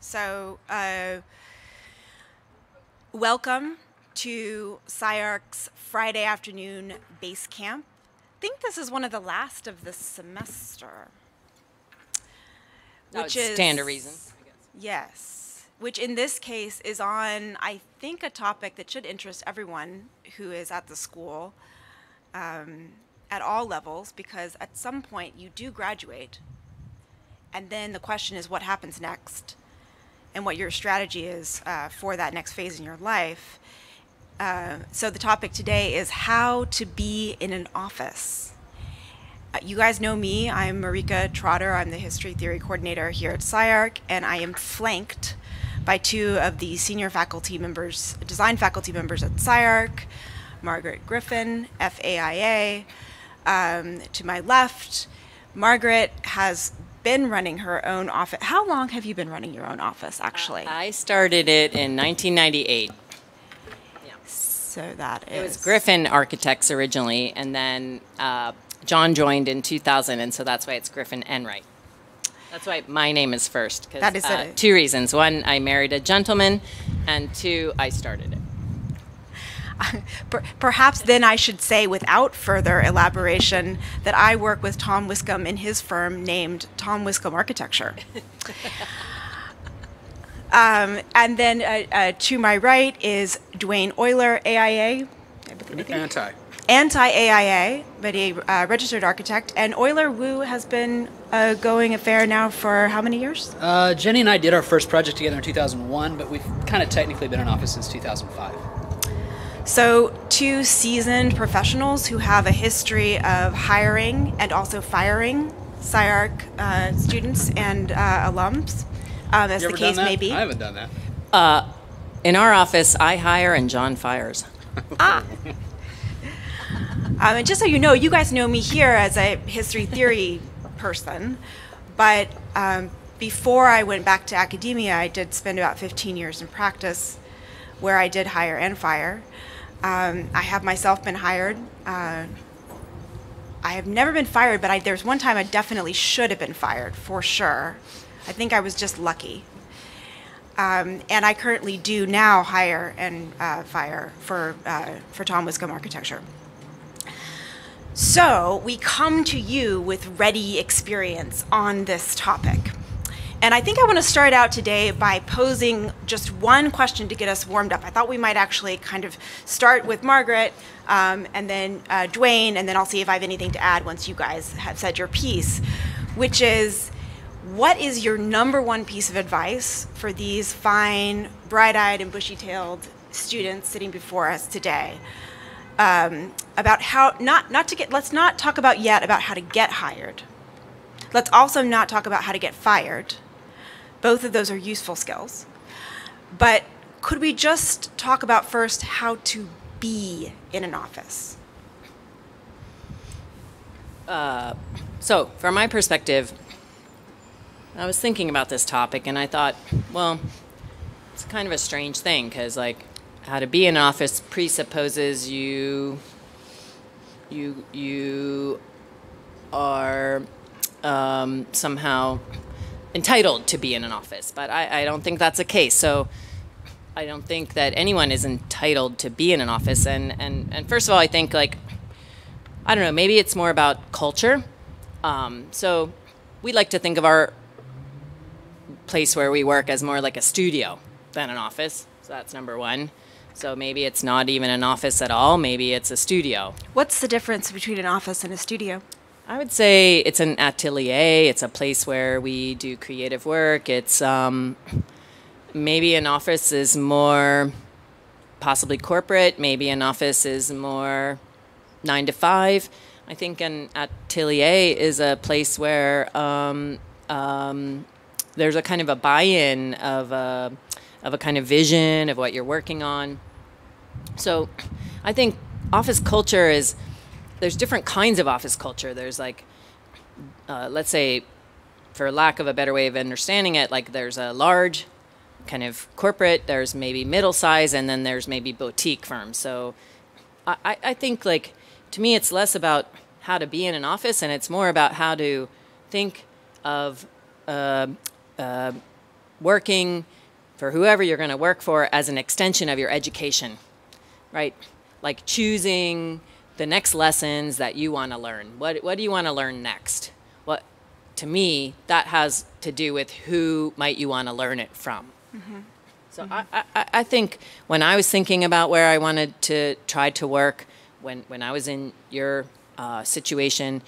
So, uh, welcome to SCI-Arc's Friday afternoon base camp. I think this is one of the last of the semester. Which would stand to reason. I guess. Yes, which in this case is on, I think, a topic that should interest everyone who is at the school um, at all levels, because at some point you do graduate, and then the question is what happens next, and what your strategy is uh, for that next phase in your life. Uh, so the topic today is how to be in an office. Uh, you guys know me. I'm Marrikka Trotter. I'm the history theory coordinator here at SCI-Arc, and I am flanked by two of the senior faculty members, design faculty members at SCI-Arc, Margaret Griffin, FAIA. Um, to my left, Margaret has been running her own office. How long have you been running your own office, actually? I started it in 1998. Yeah. so that is. It was Griffin Architects originally, and then uh, John joined in 2000, and so that's why it's Griffin Enright. That's why my name is first. That is uh. Two reasons. One, I married a gentleman, and two, I started it. Per- Perhaps then I should say, without further elaboration, that I work with Tom Wiscombe in his firm named Tom Wiscombe Architecture. um, and then uh, uh, to my right is Dwayne Oyler, AIA. I believe- Anti. Anti AIA, but a uh, registered architect. And Oyler Wu has been a going affair now for how many years? Uh, Jenny and I did our first project together in 2001, but we've kind of technically been in office since 2005. So, two seasoned professionals who have a history of hiring and also firing SCI-Arc uh, students and uh, alums, um, as the case may be. I haven't done that. In our office, I hire and John fires. Um, and just so you know, you guys know me here as a history theory person, but um, before I went back to academia, I did spend about 15 years in practice where I did hire and fire. Um, I have myself been hired. Uh, I have never been fired, but I, there's one time I definitely should have been fired for sure. I think I was just lucky. Um, and I currently do now hire and uh, fire for, uh, for Tom Wiscombe Architecture. So we come to you with ready experience on this topic. And I think I want to start out today by posing just one question to get us warmed up. I thought we might actually kind of start with Margaret um, and then uh, Dwayne, and then I'll see if I have anything to add once you guys have said your piece, which is what is your number one piece of advice for these fine, bright eyed, and bushy tailed students sitting before us today? um, about how not not to get let's not talk about yet about how to get hired let's also not talk about how to get fired both of those are useful skills. But could we just talk about first how to be in an office? So, from my perspective, I was thinking about this topic and I thought, well, it's kind of a strange thing because, like, how to be in an office presupposes you, you, you are um, somehow entitled to be in an office, but I, I don't think that's the case. So, I don't think that anyone is entitled to be in an office. And, and, and first of all, I think like I don't know, maybe it's more about culture. Um, so we like to think of our place where we work as more like a studio than an office. So that's number one. So maybe it's not even an office at all. Maybe it's a studio. what's the difference between an office and a studio I would say it's an atelier. It's a place where we do creative work. It's um, maybe an office is more possibly corporate. Maybe an office is more nine to five. I think an atelier is a place where um, um, there's a kind of a buy-in of a of a kind of vision of what you're working on. So, I think office culture is there's different kinds of office culture. There's like, uh, let's say, for lack of a better way of understanding it, like there's a large kind of corporate, there's maybe middle size, and then there's maybe boutique firms. So I, I- think like to me it's less about how to be in an office and it's more about how to think of uh, uh, working for whoever you're going to work for as an extension of your education, right? Like choosing the next lessons that you want to learn. What, what do you want to learn next? What, to me, that has to do with who might you want to learn it from. So I, I, I think when I was thinking about where I wanted to try to work, when, when I was in your uh, situation,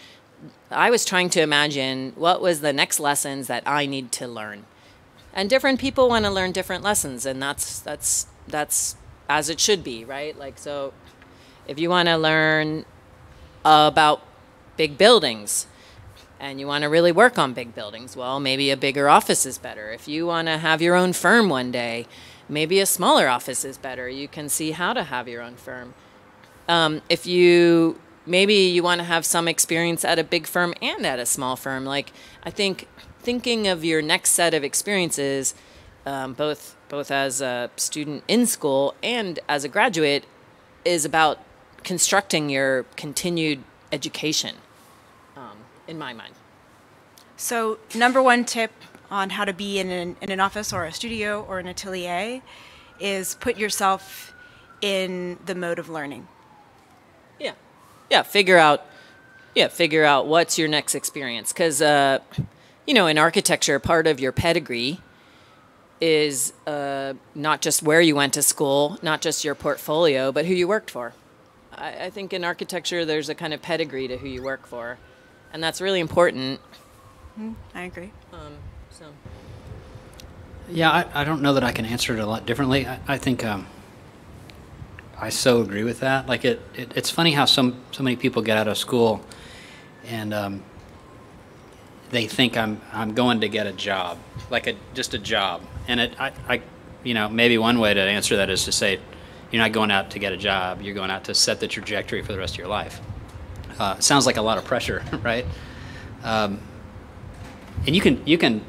I was trying to imagine what was the next lessons that I need to learn. And different people want to learn different lessons, and that's that's that's as it should be, right? Like so, if you want to learn about big buildings, and you want to really work on big buildings, well, maybe a bigger office is better. If you want to have your own firm one day, maybe a smaller office is better. You can see how to have your own firm. Um, if you maybe you want to have some experience at a big firm and at a small firm, like I think thinking of your next set of experiences, um, both both as a student in school and as a graduate, is about constructing your continued education in my mind. So, number one tip on how to be in an, in an office or a studio or an atelier is put yourself in the mode of learning. Yeah, yeah. Figure out, yeah, figure out what's your next experience because, uh, you know, in architecture, part of your pedigree is uh, not just where you went to school, not just your portfolio, but who you worked for. I, I think in architecture, there's a kind of pedigree to who you work for and that's really important. I agree. Um, so. Yeah, I, I don't know that I can answer it a lot differently. I, I think um, I so agree with that. Like it, it, it's funny how some so many people get out of school and um, they think I'm I'm going to get a job, like a just a job. And it, I, I, you know, maybe one way to answer that is to say, you're not going out to get a job. You're going out to set the trajectory for the rest of your life. Uh, sounds like a lot of pressure, right? Um, and you can you can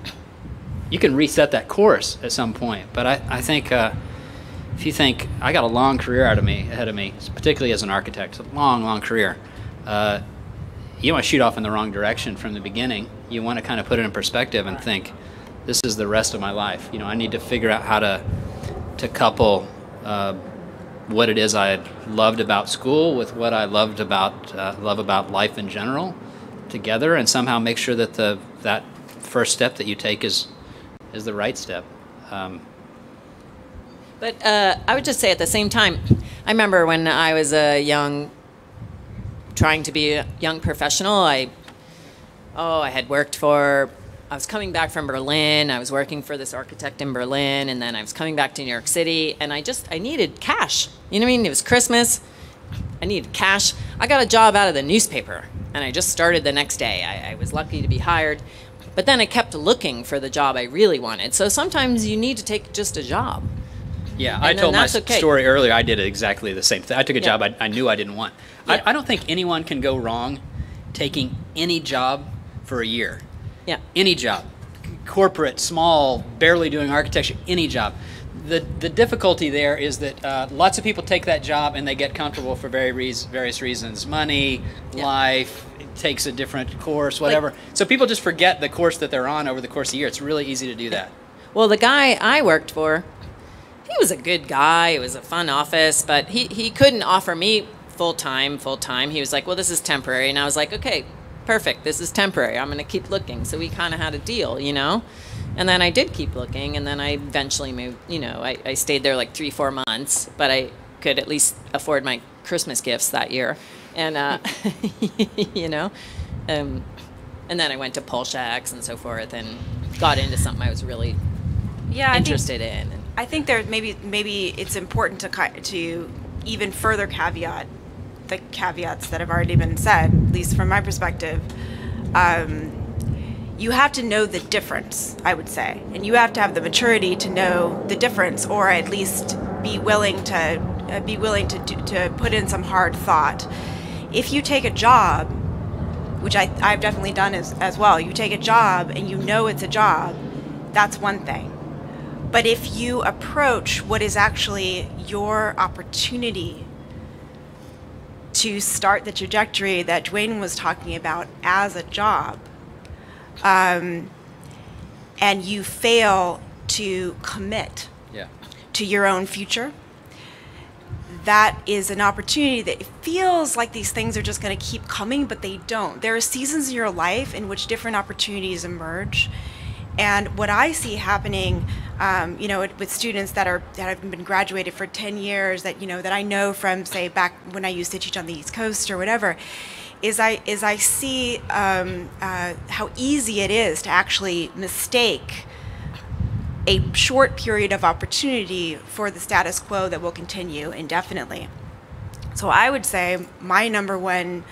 you can reset that course at some point. But I, I think uh, if you think I got a long career out of me ahead of me, particularly as an architect, a long long career. Uh, you want to shoot off in the wrong direction from the beginning. You want to kind of put it in perspective and think, this is the rest of my life. You know, I need to figure out how to to couple uh, what it is I loved about school with what I loved about uh, love about life in general together, and somehow make sure that the that first step that you take is is the right step. Um, but uh, I would just say at the same time, I remember when I was a young, trying to be a young professional. I oh, I had worked for I was coming back from Berlin. I was working for this architect in Berlin, and then I was coming back to New York City, and I just I needed cash. You know what I mean? It was Christmas. I needed cash. I got a job out of the newspaper, and I just started the next day. I, I was lucky to be hired, but then I kept looking for the job I really wanted. So sometimes you need to take just a job. Yeah, I told my okay. story earlier. I did exactly the same thing. I took a yeah. job I, I, knew I didn't want. Yeah. I, I don't think anyone can go wrong taking any job for a year. Yeah. Any job, corporate, small, barely doing architecture, any job. The, the difficulty there is that uh, lots of people take that job and they get comfortable for very reas- various reasons money, yeah. life, takes a different course, whatever. Like, so people just forget the course that they're on over the course of the year. It's really easy to do that. Well, the guy I worked for, he was a good guy. It was a fun office, but he, he couldn't offer me full time, full time. He was like, well, this is temporary. And I was like, okay, perfect. This is temporary. I'm going to keep looking. So we kind of had a deal, you know? And then I did keep looking, and then I eventually moved. You know, I, I stayed there like three, four months, but I could at least afford my Christmas gifts that year. And, uh, you know, um, and then I went to Polshek's and so forth and got into something I was really yeah, interested think, in. I think there maybe maybe it's important to to even further caveat the caveats that have already been said, at least from my perspective, um, you have to know the difference, I would say. And you have to have the maturity to know the difference, or at least be willing to uh, be willing to, do, to put in some hard thought. If you take a job, which I, I've definitely done as, as well, you take a job and you know it's a job, that's one thing. But if you approach what is actually your opportunity to start the trajectory that Dwayne was talking about as a job, um, and you fail to commit Yeah. to your own future, that is an opportunity that feels like these things are just going to keep coming, but they don't. There are seasons in your life in which different opportunities emerge. And what I see happening, um, you know, with students that are that have been graduated for 10 years, that you know that I know from say back when I used to teach on the East Coast or whatever, is I is I see um, uh, how easy it is to actually mistake a short period of opportunity for the status quo that will continue indefinitely. So I would say my number one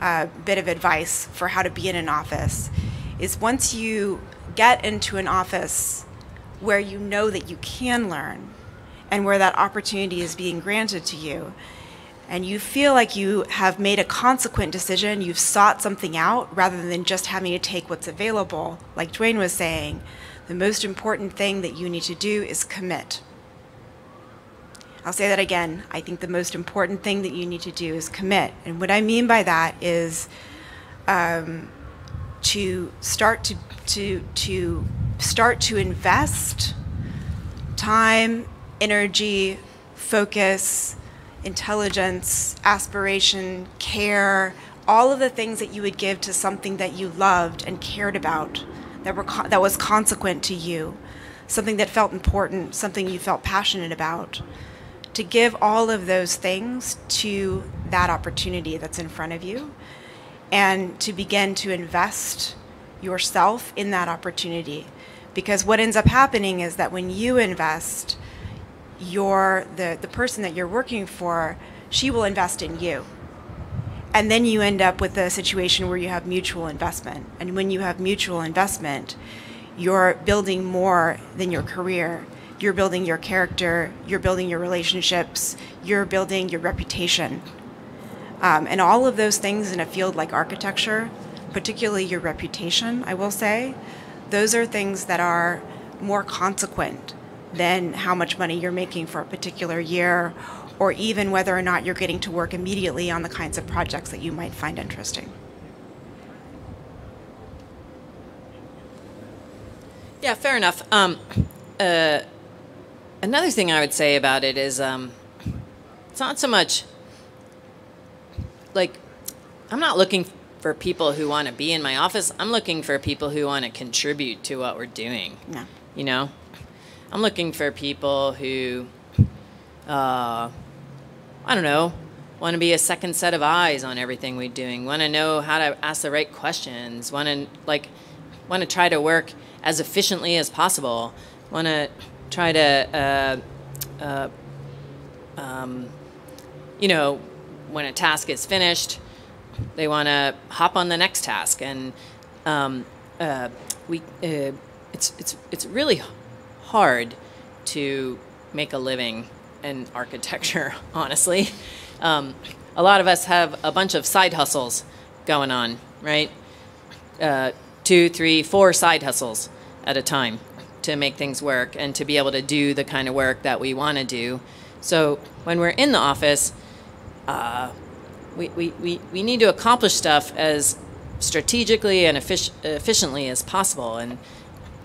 uh, bit of advice for how to be in an office is once you get into an office where you know that you can learn and where that opportunity is being granted to you, and you feel like you have made a consequent decision, you've sought something out rather than just having to take what's available, like Dwayne was saying, the most important thing that you need to do is commit. I'll say that again. I think the most important thing that you need to do is commit. And what I mean by that is um, to start to, to, to start to invest time, energy, focus, intelligence, aspiration, care, all of the things that you would give to something that you loved and cared about, that, were that was consequent to you, something that felt important, something you felt passionate about. To give all of those things to that opportunity that's in front of you and to begin to invest yourself in that opportunity. Because what ends up happening is that when you invest, your the, the person that you're working for, she will invest in you. And then you end up with a situation where you have mutual investment. And when you have mutual investment, you're building more than your career. You're building your character, you're building your relationships, you're building your reputation. Um, and all of those things in a field like architecture, particularly your reputation, I will say, those are things that are more consequent than how much money you're making for a particular year or even whether or not you're getting to work immediately on the kinds of projects that you might find interesting. Yeah, fair enough. Um, uh, another thing I would say about it is um, it's not so much like I'm not looking for people who want to be in my office. I'm looking for people who want to contribute to what we're doing. Yeah. You know, I'm looking for people who, uh, I don't know, want to be a second set of eyes on everything we're doing. Want to know how to ask the right questions. Want to like, want to try to work as efficiently as possible. Want to try to, uh, uh, um, you know, when a task is finished, they want to hop on the next task, and um, uh, we uh, it's it's it's really hard to make a living in architecture. Honestly, um, a lot of us have a bunch of side hustles going on, right? Uh, two, three, four side hustles at a time to make things work and to be able to do the kind of work that we want to do. So when we're in the office, uh, we, we, we, we need to accomplish stuff as strategically and effic- efficiently as possible. And,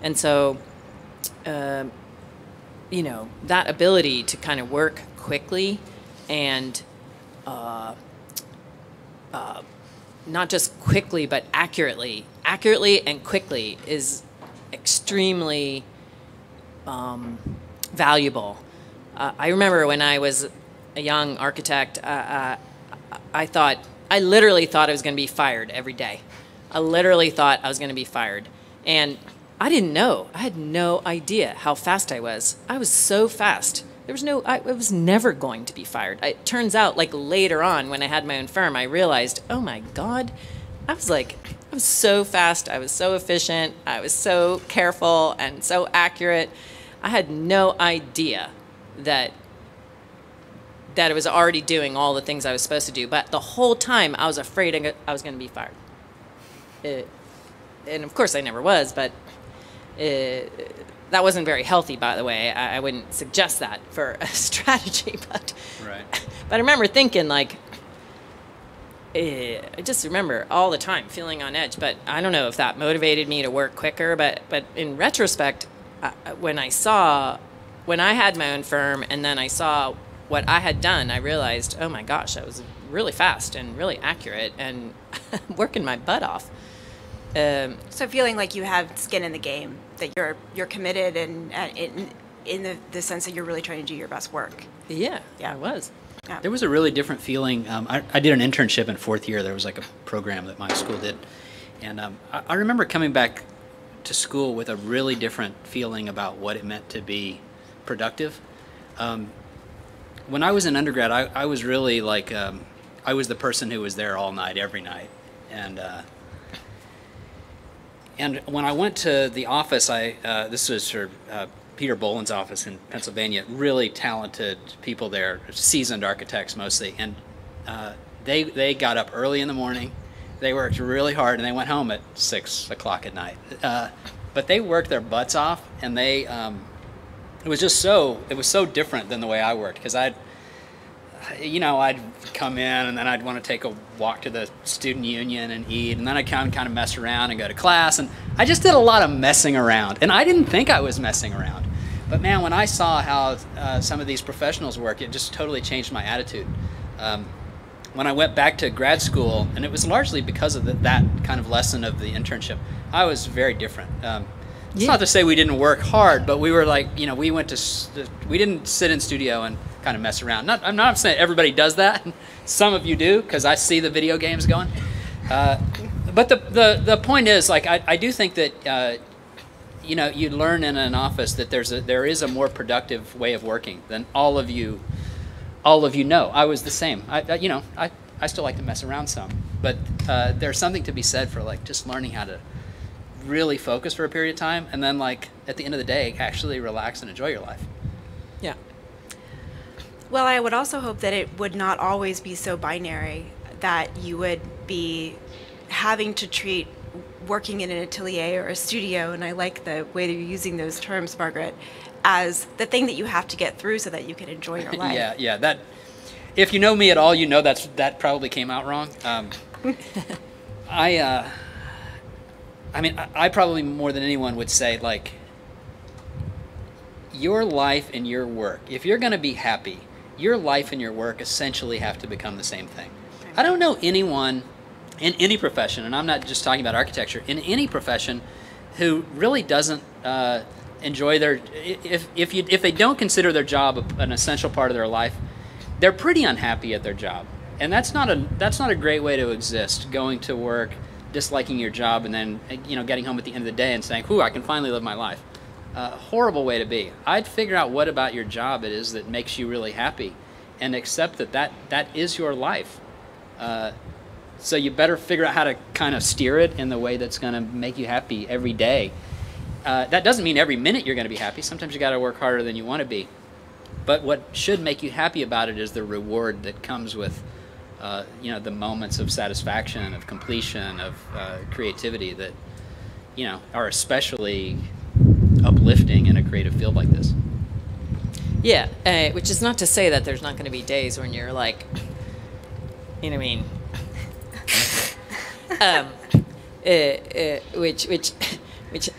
and so, uh, you know, that ability to kind of work quickly and uh, uh, not just quickly, but accurately, accurately and quickly is extremely um, valuable. Uh, I remember when I was a young architect, uh, uh, I thought, I literally thought I was going to be fired every day. I literally thought I was going to be fired. And I didn't know. I had no idea how fast I was. I was so fast. There was no, I, I was never going to be fired. It turns out, like later on, when I had my own firm, I realized, oh my God, I was like, I was so fast. I was so efficient. I was so careful and so accurate. I had no idea that that I was already doing all the things I was supposed to do. But the whole time, I was afraid I was going to be fired. It, and of course, I never was, but it, that wasn't very healthy, by the way. I, I, wouldn't suggest that for a strategy. But, right. but I remember thinking, like, I just remember all the time feeling on edge. But I don't know if that motivated me to work quicker. But, but in retrospect, uh, when I saw, when I had my own firm and then I saw what I had done, I realized, oh my gosh, that was really fast and really accurate and working my butt off. Um, So feeling like you have skin in the game, that you're you're committed and, and in in the, the sense that you're really trying to do your best work. yeah, Yeah. I was. Yeah. There was a really different feeling. Um, I, I did an internship in fourth year. There was like a program that my school did. And um, I, I remember coming back to school with a really different feeling about what it meant to be productive. Um, when I was in undergrad, I, I was really like, um, I was the person who was there all night, every night. And, uh, and when I went to the office, I uh, this was for uh, Peter Bohlin's office in Pennsylvania. Really talented people there, seasoned architects mostly, and uh, they they got up early in the morning. They worked really hard, and they went home at six o'clock at night. Uh, but they worked their butts off, and they um, it was just so it was so different than the way I worked because I'd you know, I'd come in and then I'd want to take a walk to the student union and eat, and then I'd kind of, kind of mess around and go to class. And I just did a lot of messing around, and I didn't think I was messing around. But man, when I saw how uh, some of these professionals work, it just totally changed my attitude. Um, when I went back to grad school, and it was largely because of the, that kind of lesson of the internship, I was very different. Um, it's Yeah. not to say we didn't work hard, but we were like, you know, we went to, we didn't sit in studio and kind of mess around. Not, I'm not saying everybody does that. Some of you do, because I see the video games going. Uh, but the, the, the point is, like, I, I do think that, uh, you know, you learn in an office that there's a, there is a more productive way of working than all of you, all of you know. I was the same. I, I you know, I, I still like to mess around some, but uh, there's something to be said for like just learning how to really focus for a period of time, and then like at the end of the day, actually relax and enjoy your life. Yeah. Well, I would also hope that it would not always be so binary that you would be having to treat working in an atelier or a studio, and I like the way that you're using those terms, Margaret, as the thing that you have to get through so that you can enjoy your life. Yeah, yeah. That if you know me at all, you know that's that probably came out wrong. Um, I, uh, I mean, I, I probably more than anyone would say like your life and your work. If you're going to be happy, your life and your work essentially have to become the same thing. I don't know anyone in any profession, and I'm not just talking about architecture, in any profession who really doesn't uh, enjoy their if if you if they don't consider their job an essential part of their life, they're pretty unhappy at their job, and that's not a that's not a great way to exist. Going to work, disliking your job, and then you know getting home at the end of the day and saying, "Whew, I can finally live my life." Uh, horrible way to be. I'd figure out what about your job it is that makes you really happy, and accept that that, that is your life. Uh, so you better figure out how to kind of steer it in the way that's going to make you happy every day. Uh, that doesn't mean every minute you're going to be happy. Sometimes you got to work harder than you want to be. But what should make you happy about it is the reward that comes with, uh, you know, the moments of satisfaction, of completion, of uh, creativity that, you know, are especially uplifting in a creative field like this. Yeah, uh, which is not to say that there's not going to be days when you're like, you know what I mean? um, uh, uh, which, which, which,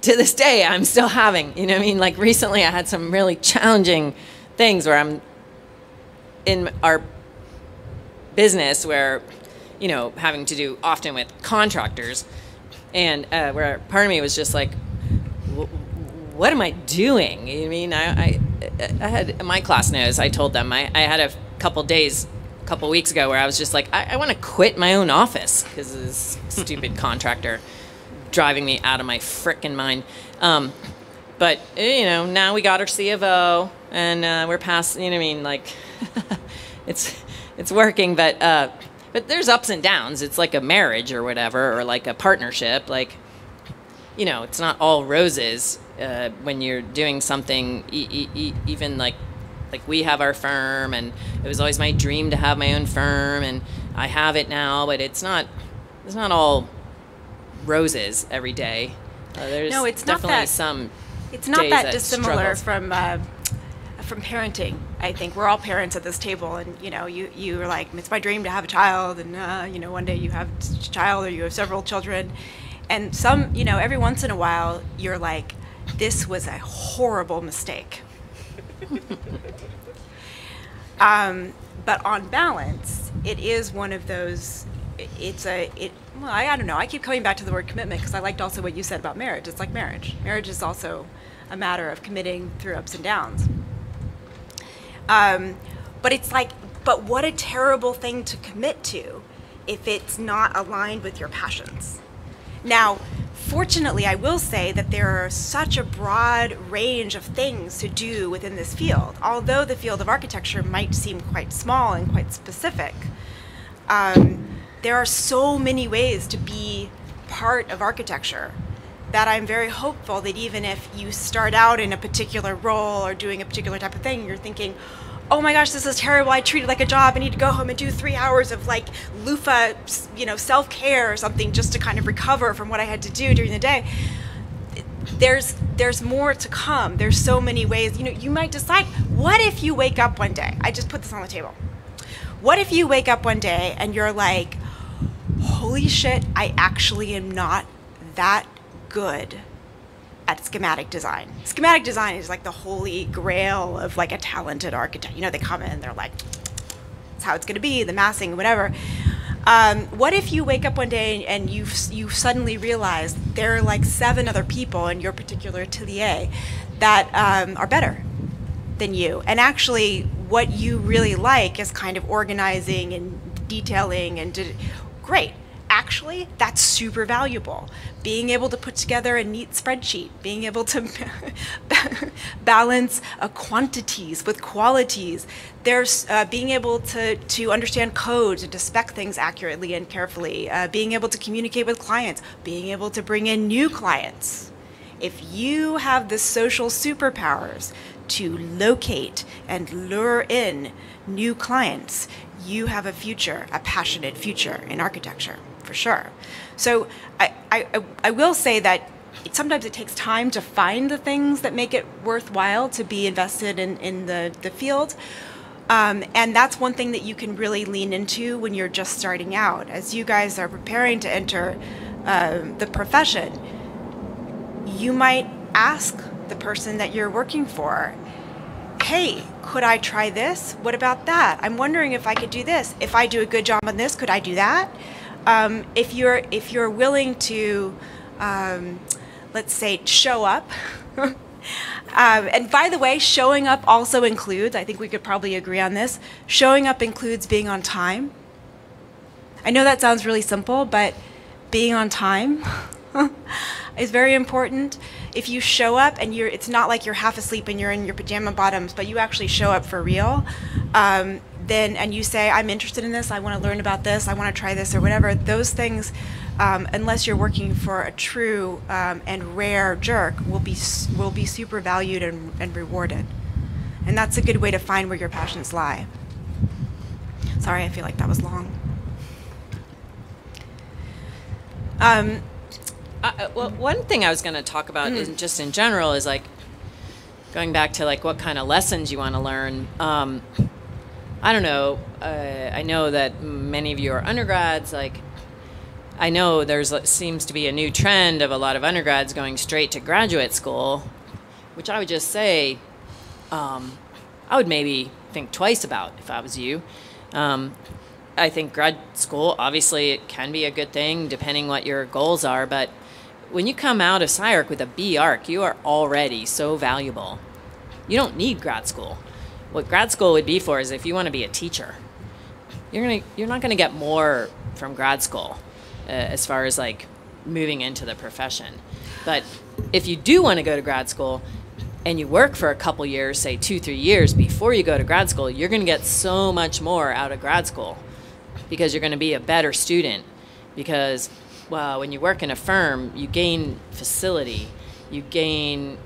to this day, I'm still having. You know what I mean? Like recently, I had some really challenging things where I'm in our business where, you know, having to do often with contractors, and uh, where part of me was just like, what am I doing? You know what I mean, I, I, I had my class knows. I told them I, I had a couple days, a couple weeks ago where I was just like, I, I want to quit my own office because this stupid contractor driving me out of my frickin' mind. Um, but eh, you know, now we got our C of O, and uh, we're past. You know what I mean? Like, it's it's working, but uh, but there's ups and downs. It's like a marriage or whatever, or like a partnership. Like, you know, it's not all roses uh, when you're doing something. E- e- e- even like like we have our firm, and it was always my dream to have my own firm, and I have it now. But it's not it's not all roses every day. Uh, there's No, it's not definitely that- some. It's not that dissimilar from uh, from parenting. I think we're all parents at this table, and you know, you you are like, it's my dream to have a child, and uh, you know, one day you have a child or you have several children, and some, you know, every once in a while you're like, this was a horrible mistake. um, but on balance, it is one of those. It's a it. Well, I, I don't know. I keep coming back to the word commitment because I liked also what you said about marriage. It's like marriage. Marriage is also a matter of committing through ups and downs. Um, but it's like, but what a terrible thing to commit to if it's not aligned with your passions. Now, fortunately, I will say that there are such a broad range of things to do within this field. Although the field of architecture might seem quite small and quite specific, um, there are so many ways to be part of architecture that I'm very hopeful that even if you start out in a particular role or doing a particular type of thing, you're thinking, oh my gosh, this is terrible. I treat it like a job. I need to go home and do three hours of like loofah, you know, self care or something just to kind of recover from what I had to do during the day. There's there's more to come. There's so many ways. You know, you might decide. What if you wake up one day? I just put this on the table. What if you wake up one day and you're like, holy shit, I actually am not that good at schematic design. Schematic design is like the holy grail of like a talented architect. You know, they come in they're like, it's how it's going to be, the massing, whatever. Um, what if you wake up one day and you you suddenly realize there are like seven other people in your particular atelier that um, are better than you, and actually what you really like is kind of organizing and detailing and did, great actually that's super valuable. Being able to put together a neat spreadsheet being able to balance uh, quantities with qualities. There's uh, being able to to understand codes and to spec things accurately and carefully. Uh, being able to communicate with clients being able to bring in new clients. If you have the social superpowers to locate and lure in new clients you have a future, a passionate future in architecture for sure. So I, I, I will say that sometimes it takes time to find the things that make it worthwhile to be invested in, in the, the field. Um, and that's one thing that you can really lean into when you're just starting out. As you guys are preparing to enter uh, the profession, you might ask the person that you're working for, hey, could I try this? What about that? I'm wondering if I could do this. If I do a good job on this, could I do that? Um, if you're if you're willing to, um, let's say, show up. um, and by the way, showing up also includes. I think we could probably agree on this. Showing up includes being on time. I know that sounds really simple, but being on time is very important. If you show up and you're, it's not like you're half asleep and you're in your pajama bottoms, but you actually show up for real. Um, then and you say i'm interested in this i want to learn about this i want to try this or whatever those things um, unless you're working for a true um, and rare jerk will be will be super valued and, and rewarded and that's a good way to find where your passions lie sorry i feel like that was long um, uh, uh well, one thing I was going to talk about, mm. just in general, is like going back to like what kind of lessons you want to learn. Um, I don't know. Uh, I know that many of you are undergrads. Like, I know there's seems to be a new trend of a lot of undergrads going straight to graduate school, which I would just say, um, I would maybe think twice about if I was you. Um, I think grad school, obviously, it can be a good thing depending what your goals are, but when you come out of SCI-Arc with a BArch, you are already so valuable. You don't need grad school what grad school would be for is if you want to be a teacher. You're gonna you're not gonna get more from grad school uh, as far as like moving into the profession. But if you do want to go to grad school and you work for a couple years say two three years before you go to grad school you're going to get so much more out of grad school because you're going to be a better student. Because well when you work in a firm you gain facility you gain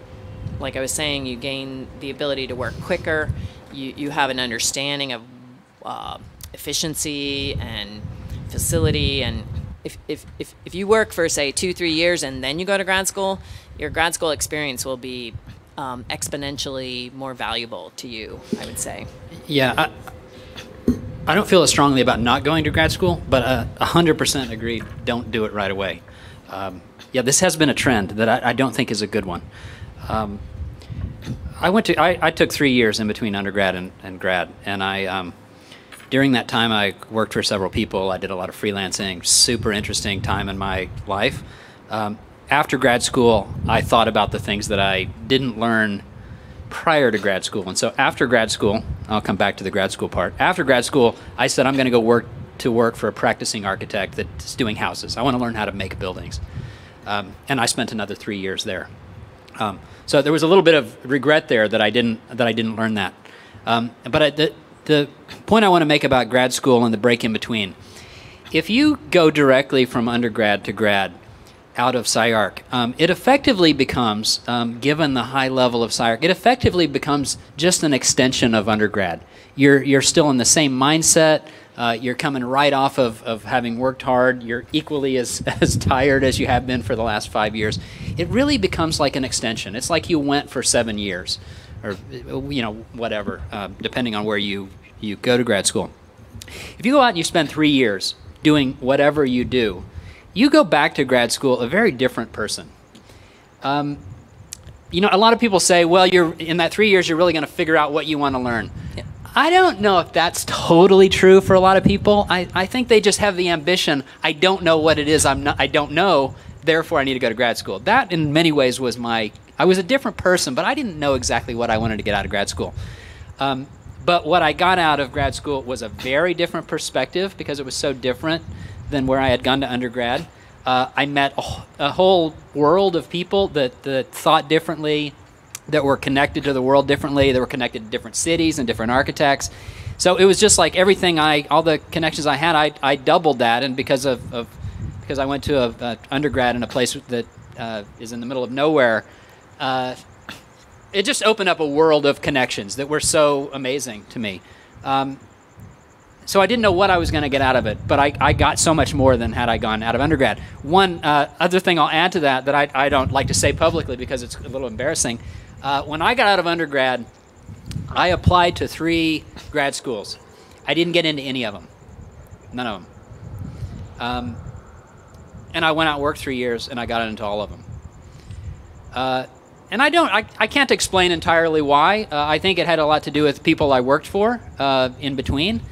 like I was saying, you gain the ability to work quicker. You, you have an understanding of uh, efficiency and facility. And if, if, if, if you work for, say, two, three years and then you go to grad school, your grad school experience will be um, exponentially more valuable to you, I would say. Yeah. I, I don't feel as strongly about not going to grad school, but uh, 100% agree, don't do it right away. Um, yeah, this has been a trend that I, I don't think is a good one. Um, I went to I, I took three years in between undergrad and, and grad, and I um, during that time I worked for several people. I did a lot of freelancing. Super interesting time in my life. Um, after grad school, I thought about the things that I didn't learn prior to grad school, and so after grad school, I'll come back to the grad school part. After grad school, I said I'm going to go work to work for a practicing architect that's doing houses. I want to learn how to make buildings, um, and I spent another three years there. Um, so there was a little bit of regret there that I didn't that I didn't learn that. Um, but I, the the point I want to make about grad school and the break in between, if you go directly from undergrad to grad out of SCI-Arc, um, it effectively becomes, um, given the high level of SCI-Arc, it effectively becomes just an extension of undergrad. You're you're still in the same mindset. Uh, you're coming right off of, of having worked hard. You're equally as, as tired as you have been for the last five years. It really becomes like an extension. It's like you went for seven years, or you know whatever, uh, depending on where you you go to grad school. If you go out and you spend three years doing whatever you do, you go back to grad school a very different person. Um, you know, a lot of people say, well, you're in that three years, you're really going to figure out what you want to learn. Yeah. I don't know if that's totally true for a lot of people. I, I think they just have the ambition. I don't know what it is. I'm not. I don't know. Therefore, I need to go to grad school. That, in many ways, was my. I was a different person, but I didn't know exactly what I wanted to get out of grad school. Um, but what I got out of grad school was a very different perspective because it was so different than where I had gone to undergrad. Uh, I met a, a, whole world of people that, that thought differently, that were connected to the world differently, that were connected to different cities and different architects. So it was just like everything I, all the connections I had, I, I doubled that, and because of, of because I went to a, a undergrad in a place that uh, is in the middle of nowhere, uh, it just opened up a world of connections that were so amazing to me. Um, so I didn't know what I was going to get out of it, but I, I got so much more than had I gone out of undergrad. One uh, other thing I'll add to that that I, I don't like to say publicly because it's a little embarrassing. Uh, when I got out of undergrad, I applied to three grad schools. I didn't get into any of them, none of them. Um, and I went out and worked three years, and I got into all of them. Uh, and I don't, I, I can't explain entirely why. Uh, I think it had a lot to do with people I worked for uh, in between.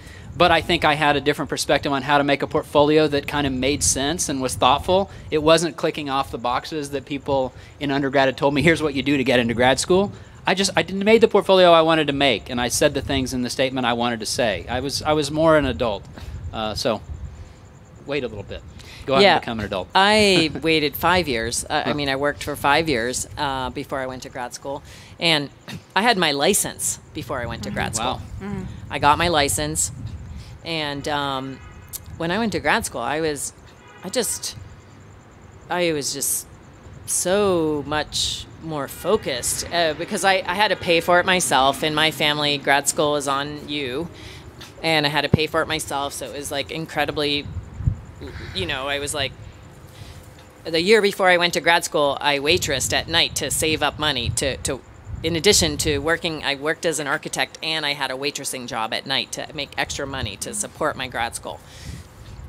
But I think I had a different perspective on how to make a portfolio that kind of made sense and was thoughtful. It wasn't clicking off the boxes that people in undergrad had told me, here's what you do to get into grad school. I just I made the portfolio I wanted to make, and I said the things in the statement I wanted to say. I was I was more an adult, uh, so wait a little bit. Go out yeah, and become an adult. I waited five years. Uh, I mean, I worked for five years uh, before I went to grad school, and I had my license before I went to grad school. Wow. Mm-hmm. I got my license. And um, when I went to grad school, I was, I just, I was just so much more focused uh, because I, I had to pay for it myself. In my family, grad school is on you, and I had to pay for it myself. So it was like incredibly, you know, I was like, the year before I went to grad school, I waitressed at night to save up money to, to in addition to working, I worked as an architect and I had a waitressing job at night to make extra money to support my grad school.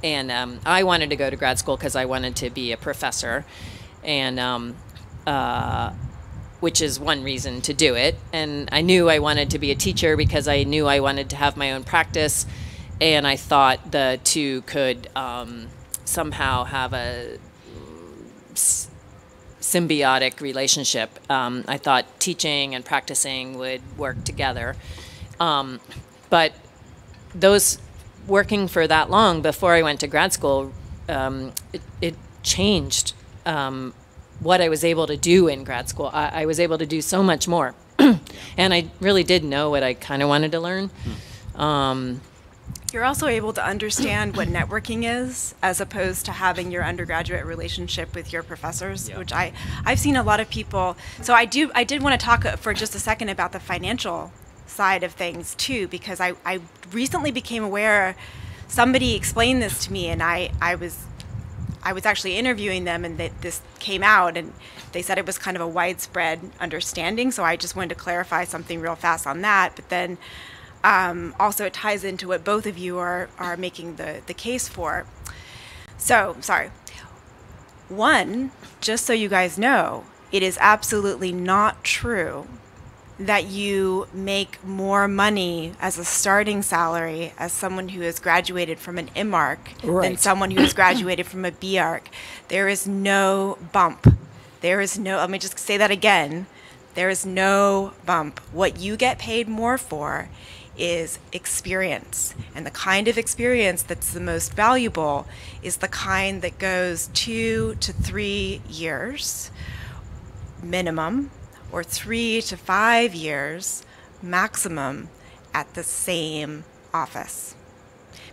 And um, I wanted to go to grad school because I wanted to be a professor, and um, uh, which is one reason to do it. And I knew I wanted to be a teacher because I knew I wanted to have my own practice, and I thought the two could um, somehow have a symbiotic relationship. Um, I thought teaching and practicing would work together. Um, but those working for that long before I went to grad school, um, it, it, changed um, what I was able to do in grad school. I, I was able to do so much more. and I really did know what I kind of wanted to learn. Hmm. You're also able to understand what networking is as opposed to having your undergraduate relationship with your professors, yeah. which I I've seen a lot of people. So I do I did want to talk uh, for just a second about the financial side of things too because I I recently became aware somebody explained this to me and I I was I was actually interviewing them and that this came out and they said it was kind of a widespread understanding so I just wanted to clarify something real fast on that but then um, also it ties into what both of you are, are making the, the case for. So, sorry. One, just so you guys know, it is absolutely not true that you make more money as a starting salary as someone who has graduated from an MArch than someone who has graduated from a BArch. There is no bump. There is no, let me just say that again. There is no bump. What you get paid more for is experience. And the kind of experience that's the most valuable is the kind that goes two to three years minimum or three to five years maximum at the same office.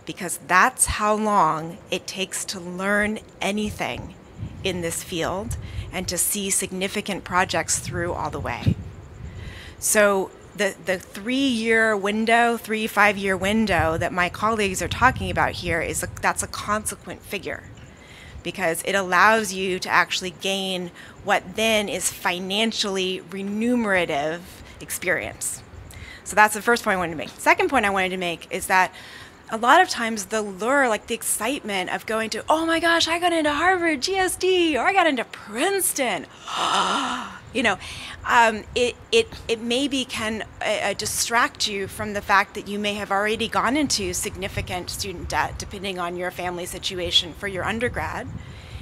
Because that's how long it takes to learn anything in this field and to see significant projects through all the way. So the, the three year window, three, five year window that my colleagues are talking about here is a, that's a consequent figure because it allows you to actually gain what then is financially remunerative experience. So that's the first point I wanted to make. Second point I wanted to make is that a lot of times the lure, like the excitement of going to, oh my gosh, I got into Harvard, GSD, or I got into Princeton. you know, um, it, it, it maybe can uh, uh, distract you from the fact that you may have already gone into significant student debt, depending on your family situation for your undergrad,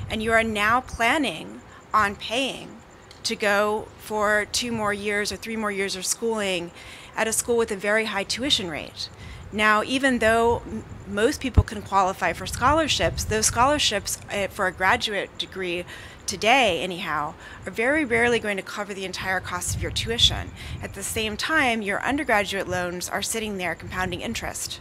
and you are now planning on paying to go for two more years or three more years of schooling at a school with a very high tuition rate. Now, even though most people can qualify for scholarships, those scholarships uh, for a graduate degree today, anyhow, are very rarely going to cover the entire cost of your tuition. At the same time, your undergraduate loans are sitting there compounding interest.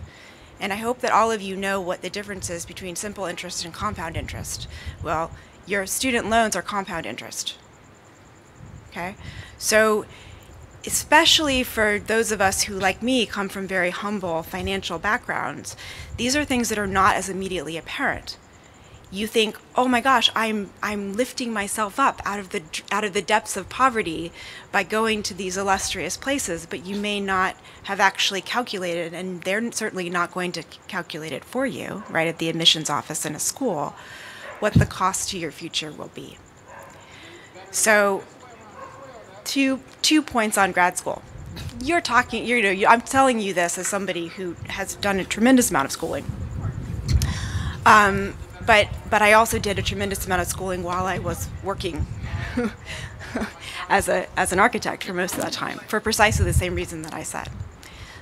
And I hope that all of you know what the difference is between simple interest and compound interest. Well, your student loans are compound interest. Okay? So, especially for those of us who, like me, come from very humble financial backgrounds, these are things that are not as immediately apparent. You think, "Oh my gosh, I'm I'm lifting myself up out of the out of the depths of poverty by going to these illustrious places," but you may not have actually calculated, and they're certainly not going to calculate it for you, right at the admissions office in a school, what the cost to your future will be. So, two two points on grad school. You're talking, you know, you, I'm telling you this as somebody who has done a tremendous amount of schooling. Um, but but I also did a tremendous amount of schooling while I was working as a as an architect for most of that time, for precisely the same reason that I said.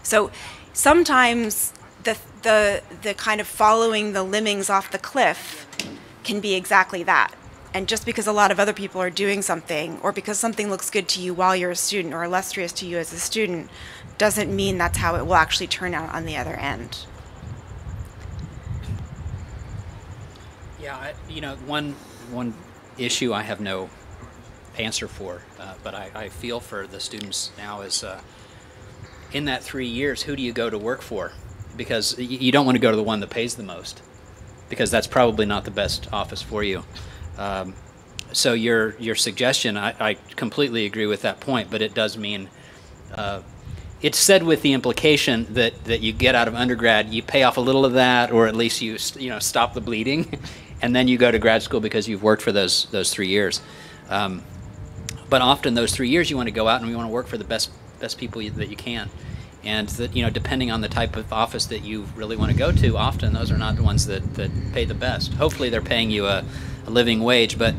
So sometimes the the the kind of following the lemmings off the cliff can be exactly that. And just because a lot of other people are doing something, or because something looks good to you while you're a student, or illustrious to you as a student, doesn't mean that's how it will actually turn out on the other end. Yeah, I, you know, one one issue I have no answer for, uh, but I, I feel for the students now is uh, in that three years, who do you go to work for? Because you don't want to go to the one that pays the most, because that's probably not the best office for you. Um, so your your suggestion, I, I completely agree with that point, but it does mean. Uh, it's said with the implication that, that you get out of undergrad, you pay off a little of that, or at least you you know stop the bleeding, and then you go to grad school because you've worked for those those three years. Um, but often those three years you want to go out and you want to work for the best best people you, that you can, and that you know depending on the type of office that you really want to go to, often those are not the ones that, that pay the best. Hopefully they're paying you a, a living wage, but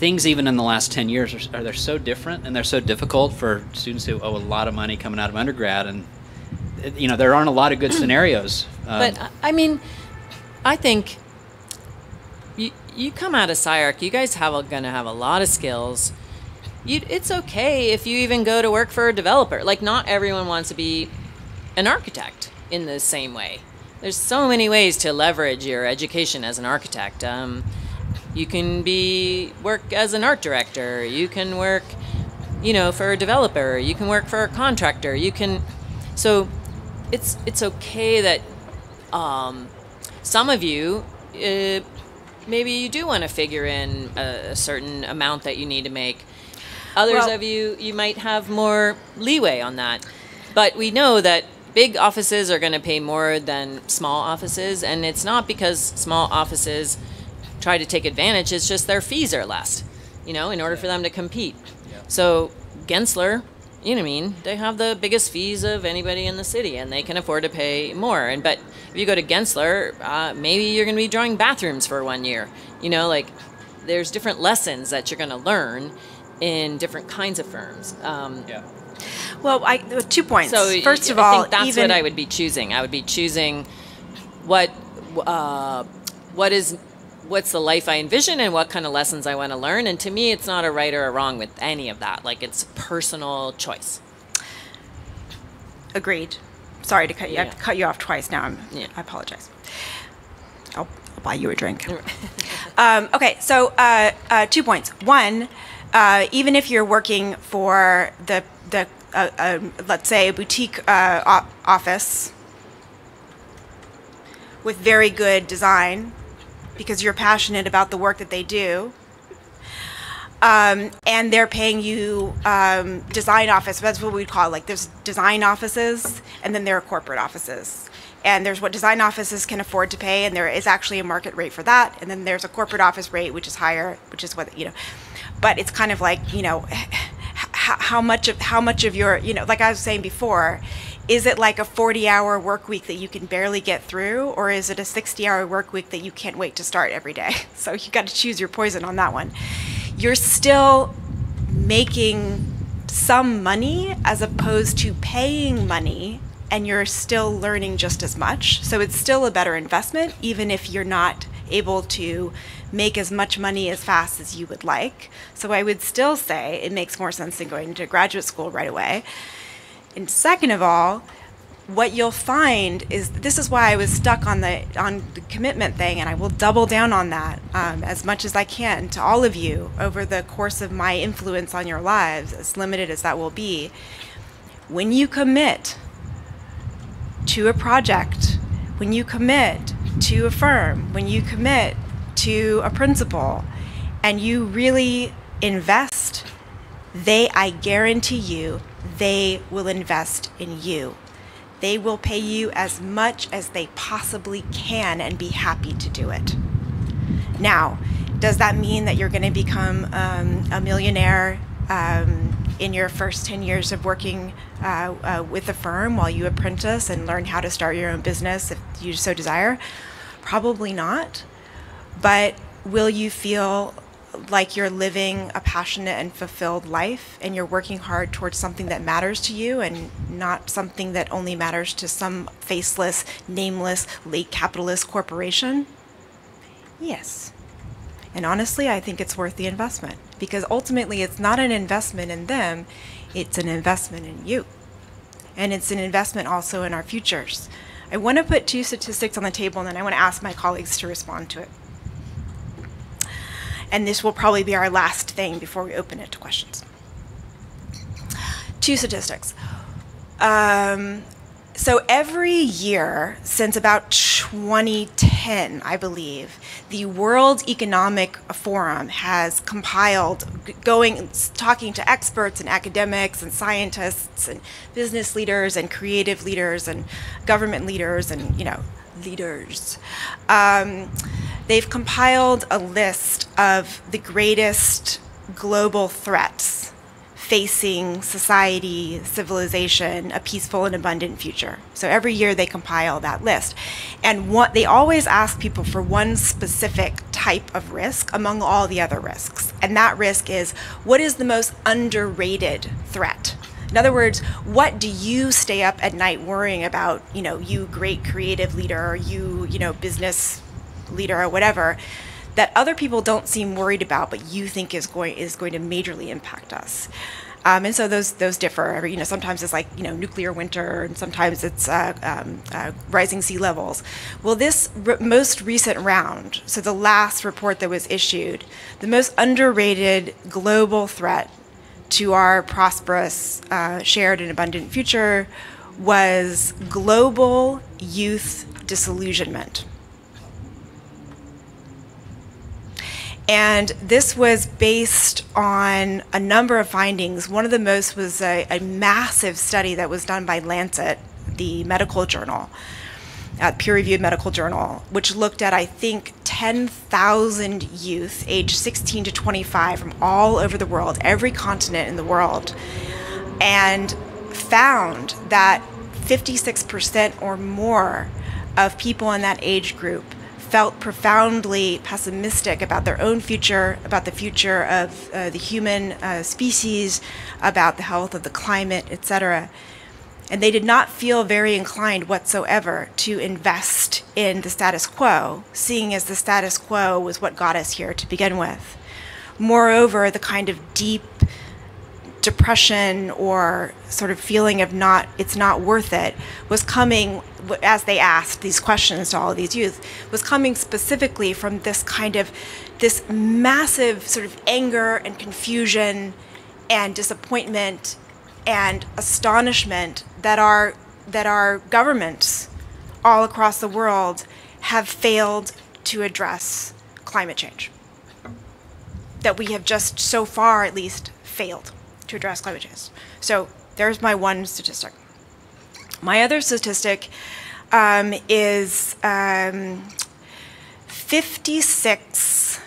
things even in the last 10 years are, are they're so different and they're so difficult for students who owe a lot of money coming out of undergrad and uh, you know there aren't a lot of good scenarios um, But I- I mean, I think you come out of SCI-Arc, you guys have going to have a lot of skills. You, it's okay if you even go to work for a developer. Like not everyone wants to be an architect in the same way. There's so many ways to leverage your education as an architect. Um, you can be work as an art director. You can work, you know, for a developer. You can work for a contractor. You can, so it's it's okay that um, some of you uh, maybe you do want to figure in a, a certain amount that you need to make. Others Well- of you you might have more leeway on that, but we know that big offices are going to pay more than small offices, and it's not because small offices try to take advantage. It's just their fees are less. you know, in order for them to compete. So Gensler, you know what I mean? They have the biggest fees of anybody in the city, and they can afford to pay more. And but if you go to Gensler, uh, maybe you're going to be drawing bathrooms for one year. You know, like there's different lessons that you're going to learn in different kinds of firms. Um, Yeah. Well, I two points. so first I of all, think that's even what I would be choosing. I would be choosing what uh, what is what's the life I envision and what kind of lessons I want to learn. And to me, it's not a right or a wrong with any of that. Like it's personal choice. agreed. Sorry to cut you. I Yeah. cut you off twice. Now I'm. Yeah. I apologize. I'll, I'll buy you a drink. um, okay, so uh, uh, two points. One, uh, even if you're working for the the uh, um, let's say a boutique uh, office with very good design, because you're passionate about the work that they do, um, and they're paying you um, design office. That's what we'd call it. like there's design offices, and then there are corporate offices. And there's what design offices can afford to pay, and there is actually a market rate for that. And then there's a corporate office rate, which is higher, which is what you know. But it's kind of like you know, how, how much of how much of your you know, like I was saying before, is it like a 40-hour work week that you can barely get through, or is it a 60-hour work week that you can't wait to start every day? So you got to choose your poison on that one you're still making some money as opposed to paying money and you're still learning just as much. So it's still a better investment, even if you're not able to make as much money as fast as you would like. So I would still say it makes more sense than going to graduate school right away. And second of all, what you'll find is this is why I was stuck on the on the commitment thing, and I will double down on that um, as much as I can to all of you over the course of my influence on your lives, as limited as that will be. When you commit to a project, when you commit to a firm, when you commit to a principle, and you really invest, they, I guarantee you, they will invest in you. They will pay you as much as they possibly can and be happy to do it. Now, does that mean that you're going to become um, a millionaire um, in your first 10 years of working uh, uh, with a firm while you apprentice and learn how to start your own business if you so desire? Probably not. But will you feel like you're living a passionate and fulfilled life and you're working hard towards something that matters to you and not something that only matters to some faceless, nameless, late capitalist corporation? Yes. And honestly, I think it's worth the investment because ultimately it's not an investment in them, it's an investment in you. And it's an investment also in our futures. I want to put two statistics on the table and then I want to ask my colleagues to respond to it. And this will probably be our last thing before we open it to questions. Two statistics. Um, so every year since about 2010, I believe, the World Economic Forum has compiled, going, talking to experts and academics and scientists and business leaders and creative leaders and government leaders and, you know, leaders. Um, they've compiled a list of the greatest global threats facing society, civilization, a peaceful and abundant future. So every year they compile that list. And what they always ask people for one specific type of risk among all the other risks. And that risk is what is the most underrated threat? In other words, what do you stay up at night worrying about, you know, you great creative leader, you, you know, business leader or whatever, that other people don't seem worried about, but you think is going is going to majorly impact us. Um, and so those those differ. You know, sometimes it's like you know nuclear winter, and sometimes it's uh, um, uh, rising sea levels. Well, this r- most recent round, so the last report that was issued, the most underrated global threat to our prosperous, uh, shared, and abundant future was global youth disillusionment. And this was based on a number of findings. One of the most was a, a massive study that was done by Lancet, the medical journal, uh, peer reviewed medical journal, which looked at, I think, 10,000 youth aged 16 to 25 from all over the world, every continent in the world, and found that 56% or more of people in that age group felt profoundly pessimistic about their own future, about the future of uh, the human uh, species, about the health of the climate, etc. And they did not feel very inclined whatsoever to invest in the status quo, seeing as the status quo was what got us here to begin with. Moreover, the kind of deep depression or sort of feeling of not it's not worth it was coming as they asked these questions to all of these youth was coming specifically from this kind of this massive sort of anger and confusion and disappointment and astonishment that our that our governments all across the world have failed to address climate change. That we have just so far at least failed to address climate change. So there's my one statistic. My other statistic um, is um, 56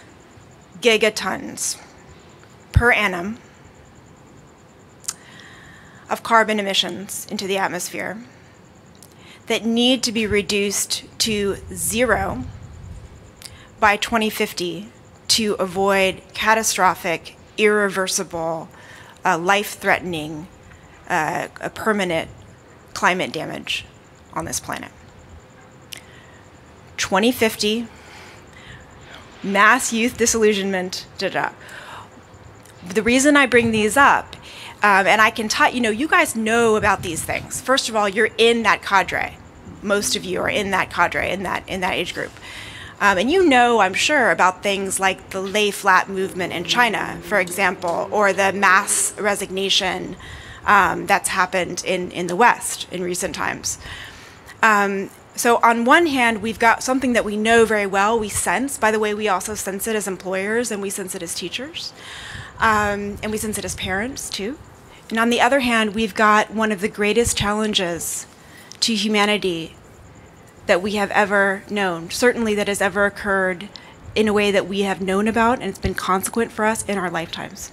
gigatons per annum of carbon emissions into the atmosphere that need to be reduced to zero by 2050 to avoid catastrophic, irreversible uh, life-threatening, uh, a permanent climate damage on this planet. 2050, mass youth disillusionment, da da. The reason I bring these up, um, and I can tell you know, you guys know about these things. First of all, you're in that cadre. Most of you are in that cadre, in that in that age group. Um, and you know, I'm sure, about things like the lay flat movement in China, for example, or the mass resignation um, that's happened in, in the West in recent times. Um, so, on one hand, we've got something that we know very well, we sense. By the way, we also sense it as employers and we sense it as teachers, um, and we sense it as parents too. And on the other hand, we've got one of the greatest challenges to humanity that we have ever known, certainly that has ever occurred in a way that we have known about and it's been consequent for us in our lifetimes,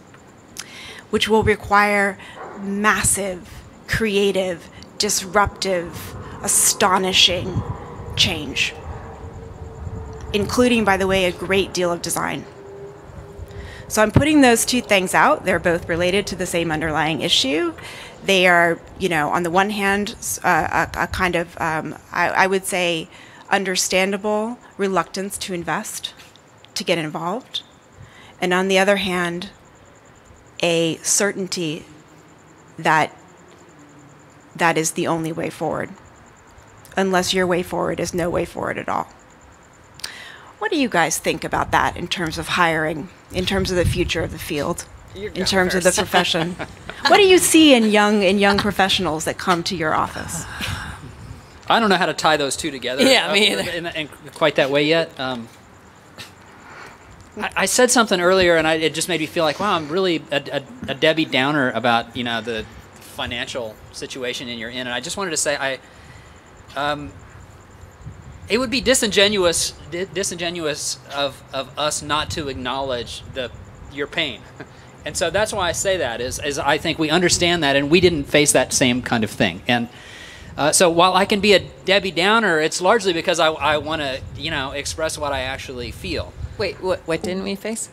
which will require massive, creative, disruptive, astonishing change, including, by the way, a great deal of design. So I'm putting those two things out. They're both related to the same underlying issue. They are, you know, on the one hand, uh, a, a, kind of, um, I, I would say, understandable reluctance to invest, to get involved. And on the other hand, a certainty that that is the only way forward, unless your way forward is no way forward at all. What do you guys think about that in terms of hiring, in terms of the future of the field? in terms first. of the profession. what do you see in young in young professionals that come to your office? I don't know how to tie those two together. Yeah, me either. In, in, in quite that way yet. Um, I, I, said something earlier, and I, it just made me feel like, wow, I'm really a, a, a, Debbie Downer about you know the financial situation in you're in, and I just wanted to say I. Um, it would be disingenuous, disingenuous of, of us not to acknowledge the your pain. And so that's why I say that is, is I think we understand that and we didn't face that same kind of thing. And uh, so while I can be a Debbie Downer, it's largely because I, I want to, you know, express what I actually feel. Wait, what, what didn't we face?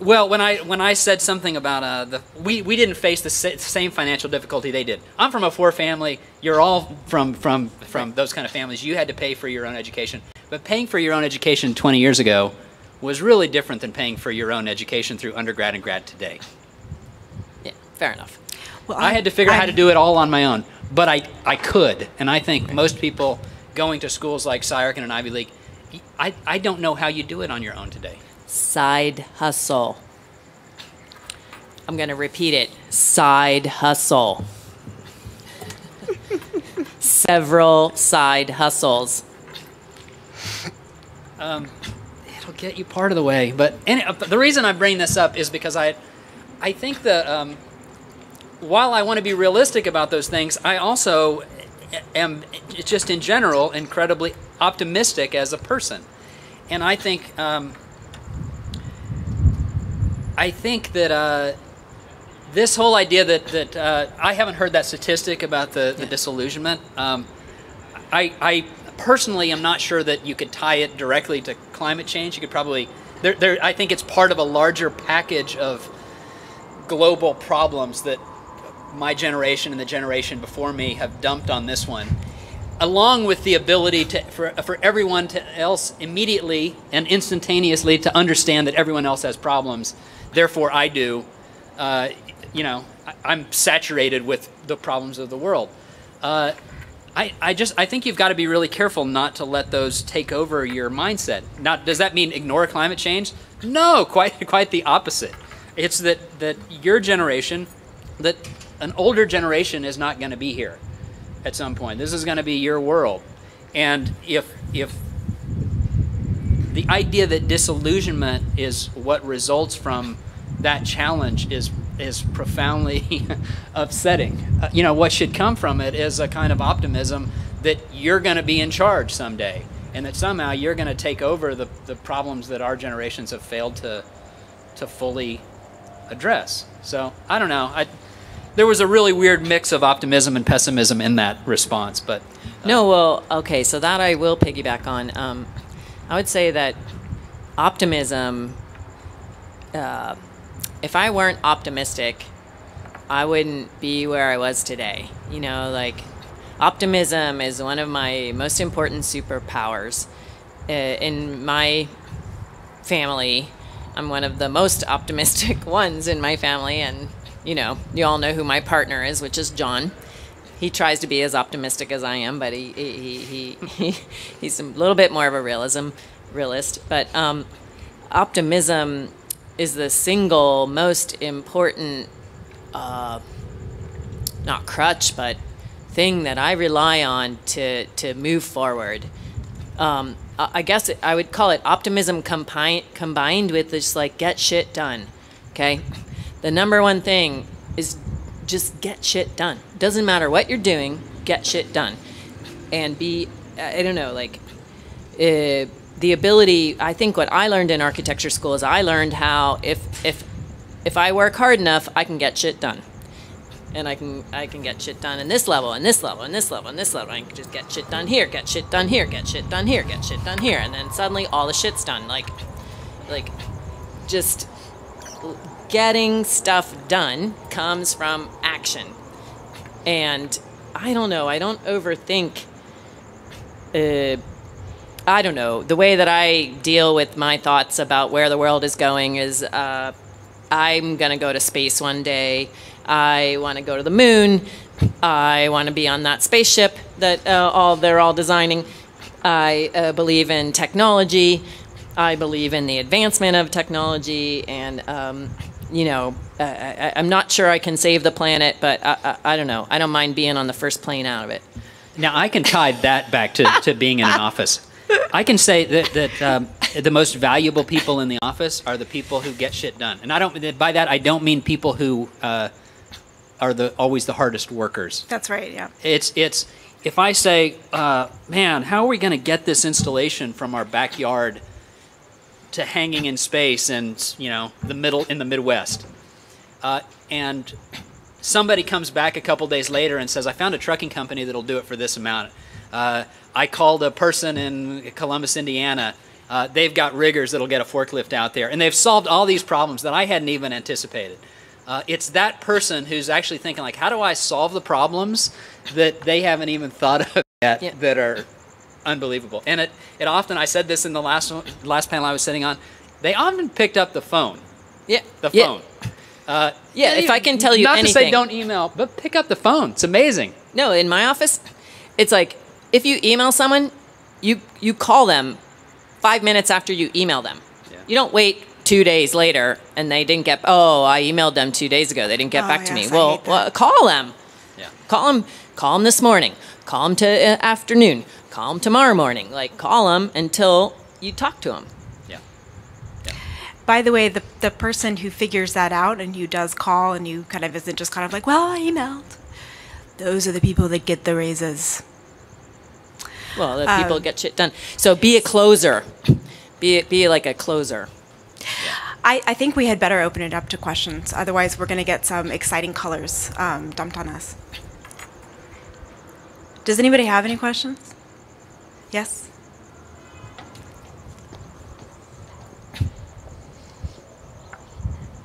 Well, when I when I said something about uh, the we, we didn't face the same financial difficulty they did. I'm from a poor family. You're all from from from those kind of families. You had to pay for your own education, but paying for your own education 20 years ago was really different than paying for your own education through undergrad and grad today. Yeah, fair enough. Well, I, I had to figure out how to do it all on my own, but I, I could. And I think most people going to schools like SCI-Arc and an Ivy League, I, I don't know how you do it on your own today. Side hustle. I'm going to repeat it side hustle. Several side hustles. Um, it'll get you part of the way. But any, uh, the reason I bring this up is because I, I think that um, while I want to be realistic about those things, I also am just in general incredibly optimistic as a person. and I think um, I think that uh, this whole idea that that uh, I haven't heard that statistic about the, the disillusionment. Um, I, I personally am not sure that you could tie it directly to climate change. You could probably there, there. I think it's part of a larger package of global problems that my generation and the generation before me have dumped on this one along with the ability to for, for everyone to else immediately and instantaneously to understand that everyone else has problems therefore i do uh, you know I, am saturated with the problems of the world uh, I, I just I think you've got to be really careful not to let those take over your mindset. Not does that mean ignore climate change? No, quite quite the opposite. It's that that your generation, that an older generation is not going to be here at some point. This is going to be your world. And if if the idea that disillusionment is what results from that challenge is is profoundly upsetting. Uh, you know, what should come from it is a kind of optimism that you're going to be in charge someday and that somehow you're going to take over the, the problems that our generations have failed to to fully address. So, I don't know. I there was a really weird mix of optimism and pessimism in that response. But uh, no, well, okay, so that I will piggyback on. Um, I would say that optimism. Uh, if I weren't optimistic, I wouldn't be where I was today. You know, like optimism is one of my most important superpowers. Uh, in my family, I'm one of the most optimistic ones in my family, and you know, you all know who my partner is, which is John. He tries to be as optimistic as I am, but he he he, he he's a little bit more of a realism realist. But um, optimism is the single most important, uh, not crutch, but thing that I rely on to to move forward. Um, I guess I would call it optimism combined combined with just like get shit done. Okay, the number one thing is just get shit done. Doesn't matter what you're doing, get shit done. And be, I don't know, like, uh, the ability, I think what I learned in architecture school is I learned how if, if, if I work hard enough, I can get shit done. And I can I can get shit done in this level, and this level, and this level, and this level. I can just get shit done here, get shit done here, get shit done here, get shit done here, and then suddenly all the shit's done. Like, like, just getting stuff done comes from action. And I don't know, I don't overthink. Uh, I don't know. The way that I deal with my thoughts about where the world is going is uh, I'm going to go to space one day. I want to go to the moon. I want to be on that spaceship that uh, all they're all designing. I uh, believe in technology. I believe in the advancement of technology, and um, you know, I, am not sure I can save the planet, but I, I, I, don't know. I don't mind being on the first plane out of it. Now, I can tie that back to, to being in an office. I can say that, that um, the most valuable people in the office are the people who get shit done. And I don't, by that, I don't mean people who uh, are the, always the hardest workers. That's right, yeah. It's, it's, if I say, uh, man, how are we going to get this installation from our backyard – to hanging in space and you know the middle in the Midwest. Uh, and somebody comes back a couple days later and says, "I found a trucking company that'll do it for this amount." I called a person in Columbus, Indiana. Uh, they've got riggers that'll get a forklift out there, and they've solved all these problems that I hadn't even anticipated. Uh, it's that person who's actually thinking like, "How do I solve the problems that they haven't even thought of yet yeah. that are unbelievable. And it, it often, I said this in the last last panel I was sitting on, they often picked up the phone. Yeah. The phone. Yeah. Uh, yeah, if I can tell you not anything. to say don't email, but pick up the phone. It's amazing. No, in my office, it's like if you email someone, you you call them five minutes after you email them. Yeah. You don't wait two days later and they didn't get. Oh, I emailed them two days ago. They didn't get oh, back yes, to me. Well, well, call them. Yeah. Call them. Call them this morning. Call them to uh, afternoon call them tomorrow morning. Like, call them until you talk to them. Yeah. By the way, the, the person who figures that out and who does call and you kind of isn't just kind of like, well, I emailed, those are the people that get the raises. Well, the people um, get shit done. So be a closer. Be be like a closer. I, I think we had better open it up to questions. Otherwise, we're going to get some exciting colors um, dumped on us. Does anybody have any questions? Yes?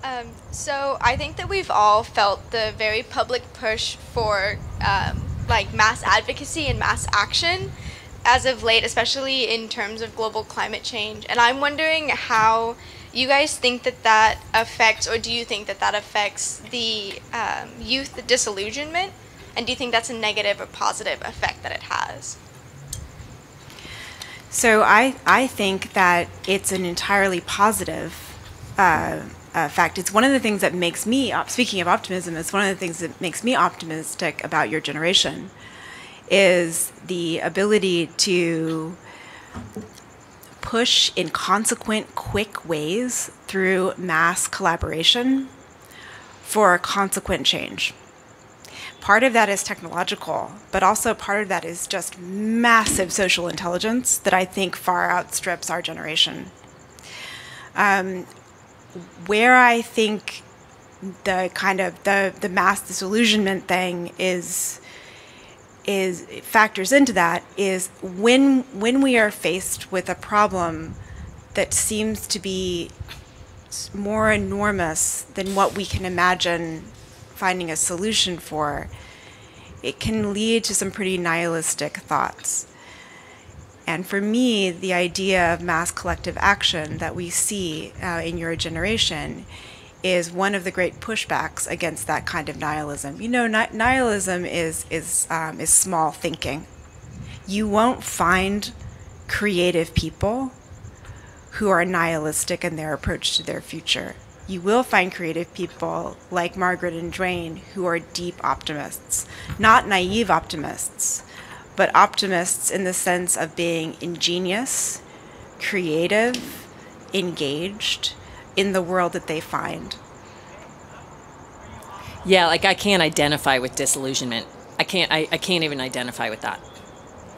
Um, so I think that we've all felt the very public push for um, like mass advocacy and mass action as of late, especially in terms of global climate change. And I'm wondering how you guys think that that affects, or do you think that that affects the um, youth disillusionment? And do you think that's a negative or positive effect that it has? So I, I think that it's an entirely positive uh, fact. It's one of the things that makes me, speaking of optimism, it's one of the things that makes me optimistic about your generation is the ability to push in consequent, quick ways through mass collaboration for consequent change. Part of that is technological, but also part of that is just massive social intelligence that I think far outstrips our generation. Um, where I think the kind of the, the mass disillusionment thing is is factors into that is when when we are faced with a problem that seems to be more enormous than what we can imagine finding a solution for, it can lead to some pretty nihilistic thoughts. And for me, the idea of mass collective action that we see uh, in your generation is one of the great pushbacks against that kind of nihilism. You know, ni- nihilism is is um, is small thinking. You won't find creative people who are nihilistic in their approach to their future. You will find creative people like Margaret and Dwayne who are deep optimists, not naive optimists, but optimists in the sense of being ingenious, creative, engaged in the world that they find. Yeah, like I can't identify with disillusionment. I can't. I, I can't even identify with that,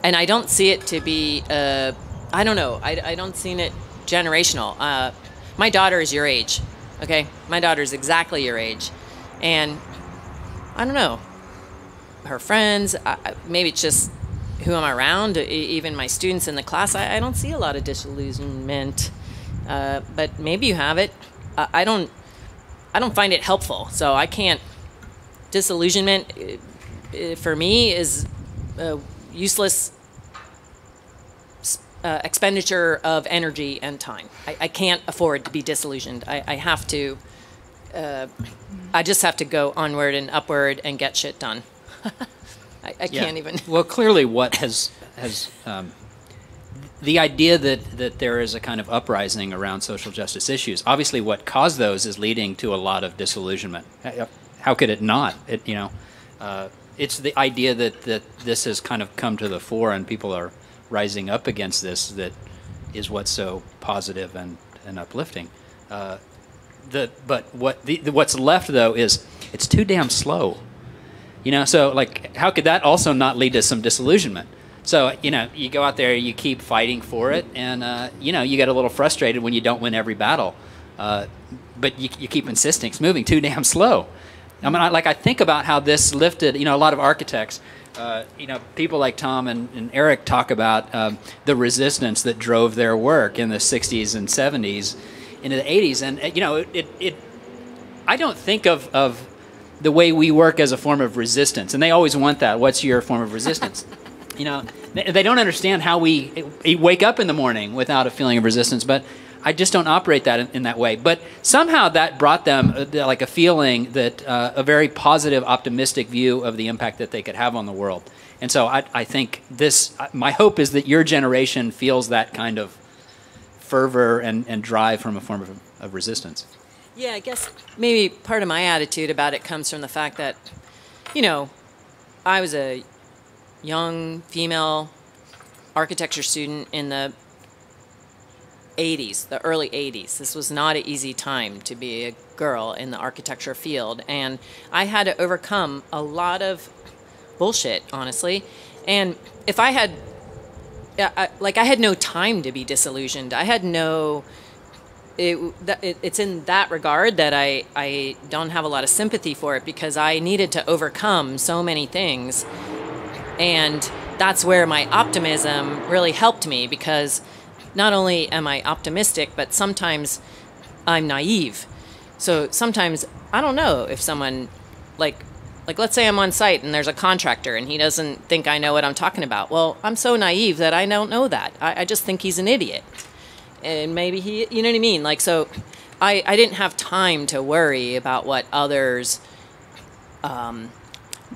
and I don't see it to be. Uh, I don't know. I, I don't see it generational. Uh, my daughter is your age. Okay, my daughter is exactly your age, and I don't know. Her friends. I, maybe it's just who I'm around. Even my students in the class. I, I don't see a lot of disillusionment. Uh, but maybe you have it. I, I don't. I don't find it helpful. So I can't. Disillusionment, uh, uh, for me, is a useless uh, expenditure of energy and time. I, I can't afford to be disillusioned. I, I have to. Uh, I just have to go onward and upward and get shit done. I, I Yeah. can't even. Well, clearly, what has has um, the idea that that there is a kind of uprising around social justice issues. Obviously, what caused those is leading to a lot of disillusionment. How could it not? It you know, uh, it's the idea that that this has kind of come to the fore and people are rising up against this that is what's so positive and and uplifting. Uh, the but what the what's left though is it's too damn slow. You know, so like, how could that also not lead to some disillusionment? So you know, you go out there, you keep fighting for it, and uh, you know, you get a little frustrated when you don't win every battle. Uh, but you, you keep insisting it's moving too damn slow. I mean, I, like I think about how this lifted. You know, a lot of architects. Uh, you know, people like Tom and, and Eric talk about um, the resistance that drove their work in the '60s and '70s into the '80s, and uh, you know, it, it I don't think of, of the way we work as a form of resistance, and they always want that. What's your form of resistance? you know, they, don't understand how we, we wake up in the morning without a feeling of resistance. But I just don't operate that in, in that way. But somehow that brought them uh, like a feeling that uh, a very positive, optimistic view of the impact that they could have on the world. And so I, I think this. My hope is that your generation feels that kind of fervor and, and drive from a form of, of resistance. Yeah, I guess maybe part of my attitude about it comes from the fact that, you know, I was a young female architecture student in the 80s, the early 80s. This was not an easy time to be a girl in the architecture field. And I had to overcome a lot of bullshit, honestly. And if I had I, like I had no time to be disillusioned. I had no. It, it, it's in that regard that I, I don't have a lot of sympathy for it because I needed to overcome so many things. And that's where my optimism really helped me because not only am I optimistic, but sometimes I'm naive. So sometimes I don't know if someone like like let's say I'm on site and there's a contractor and he doesn't think I know what I'm talking about. Well, I'm so naive that I don't know that. I, I just think he's an idiot. And maybe he you know what I mean? Like so I, I didn't have time to worry about what others um,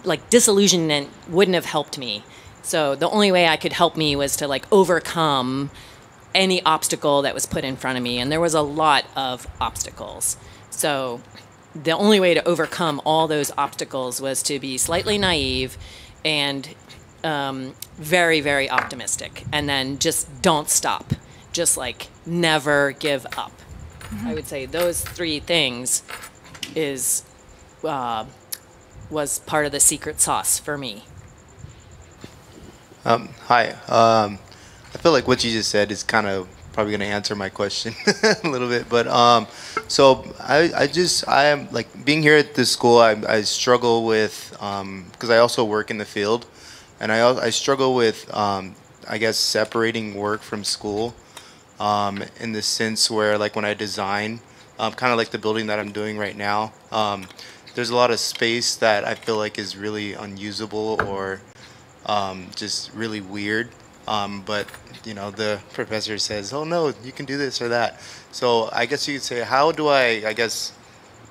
like disillusionment wouldn't have helped me. So the only way I could help me was to like overcome any obstacle that was put in front of me. And there was a lot of obstacles. So the only way to overcome all those obstacles was to be slightly naive and um, very, very optimistic. And then just don't stop. Just like never give up. Mm-hmm. I would say those three things is uh, was part of the secret sauce for me. Um, hi. Um, I feel like what you just said is kind of probably going to answer my question a little bit. But um, so I, I just I am like being here at this school. I, I struggle with because um, I also work in the field, and I I struggle with um, I guess separating work from school, um, in the sense where like when I design, kind of like the building that I'm doing right now. There's a lot of space that I feel like is really unusable or um, just really weird. Um, but you know, the professor says, "Oh no, you can do this or that." So I guess you could say, how do I, I guess,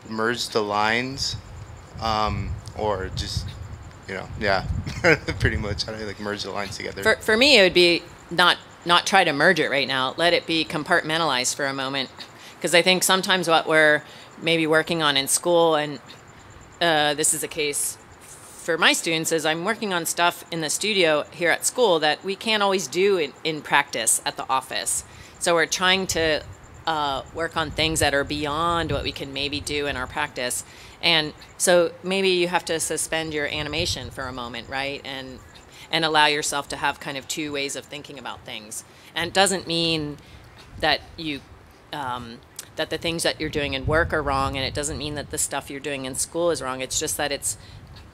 merge the lines, um, or just, you know, yeah, pretty much how do I like merge the lines together? For for me, it would be not not try to merge it right now. Let it be compartmentalized for a moment, because I think sometimes what we're maybe working on in school and uh, this is a case for my students is I'm working on stuff in the studio here at school that we can't always do in, in practice at the office. So we're trying to uh, work on things that are beyond what we can maybe do in our practice. And so maybe you have to suspend your animation for a moment, right? And and allow yourself to have kind of two ways of thinking about things. And it doesn't mean that you um, that the things that you're doing in work are wrong and it doesn't mean that the stuff you're doing in school is wrong. It's just that it's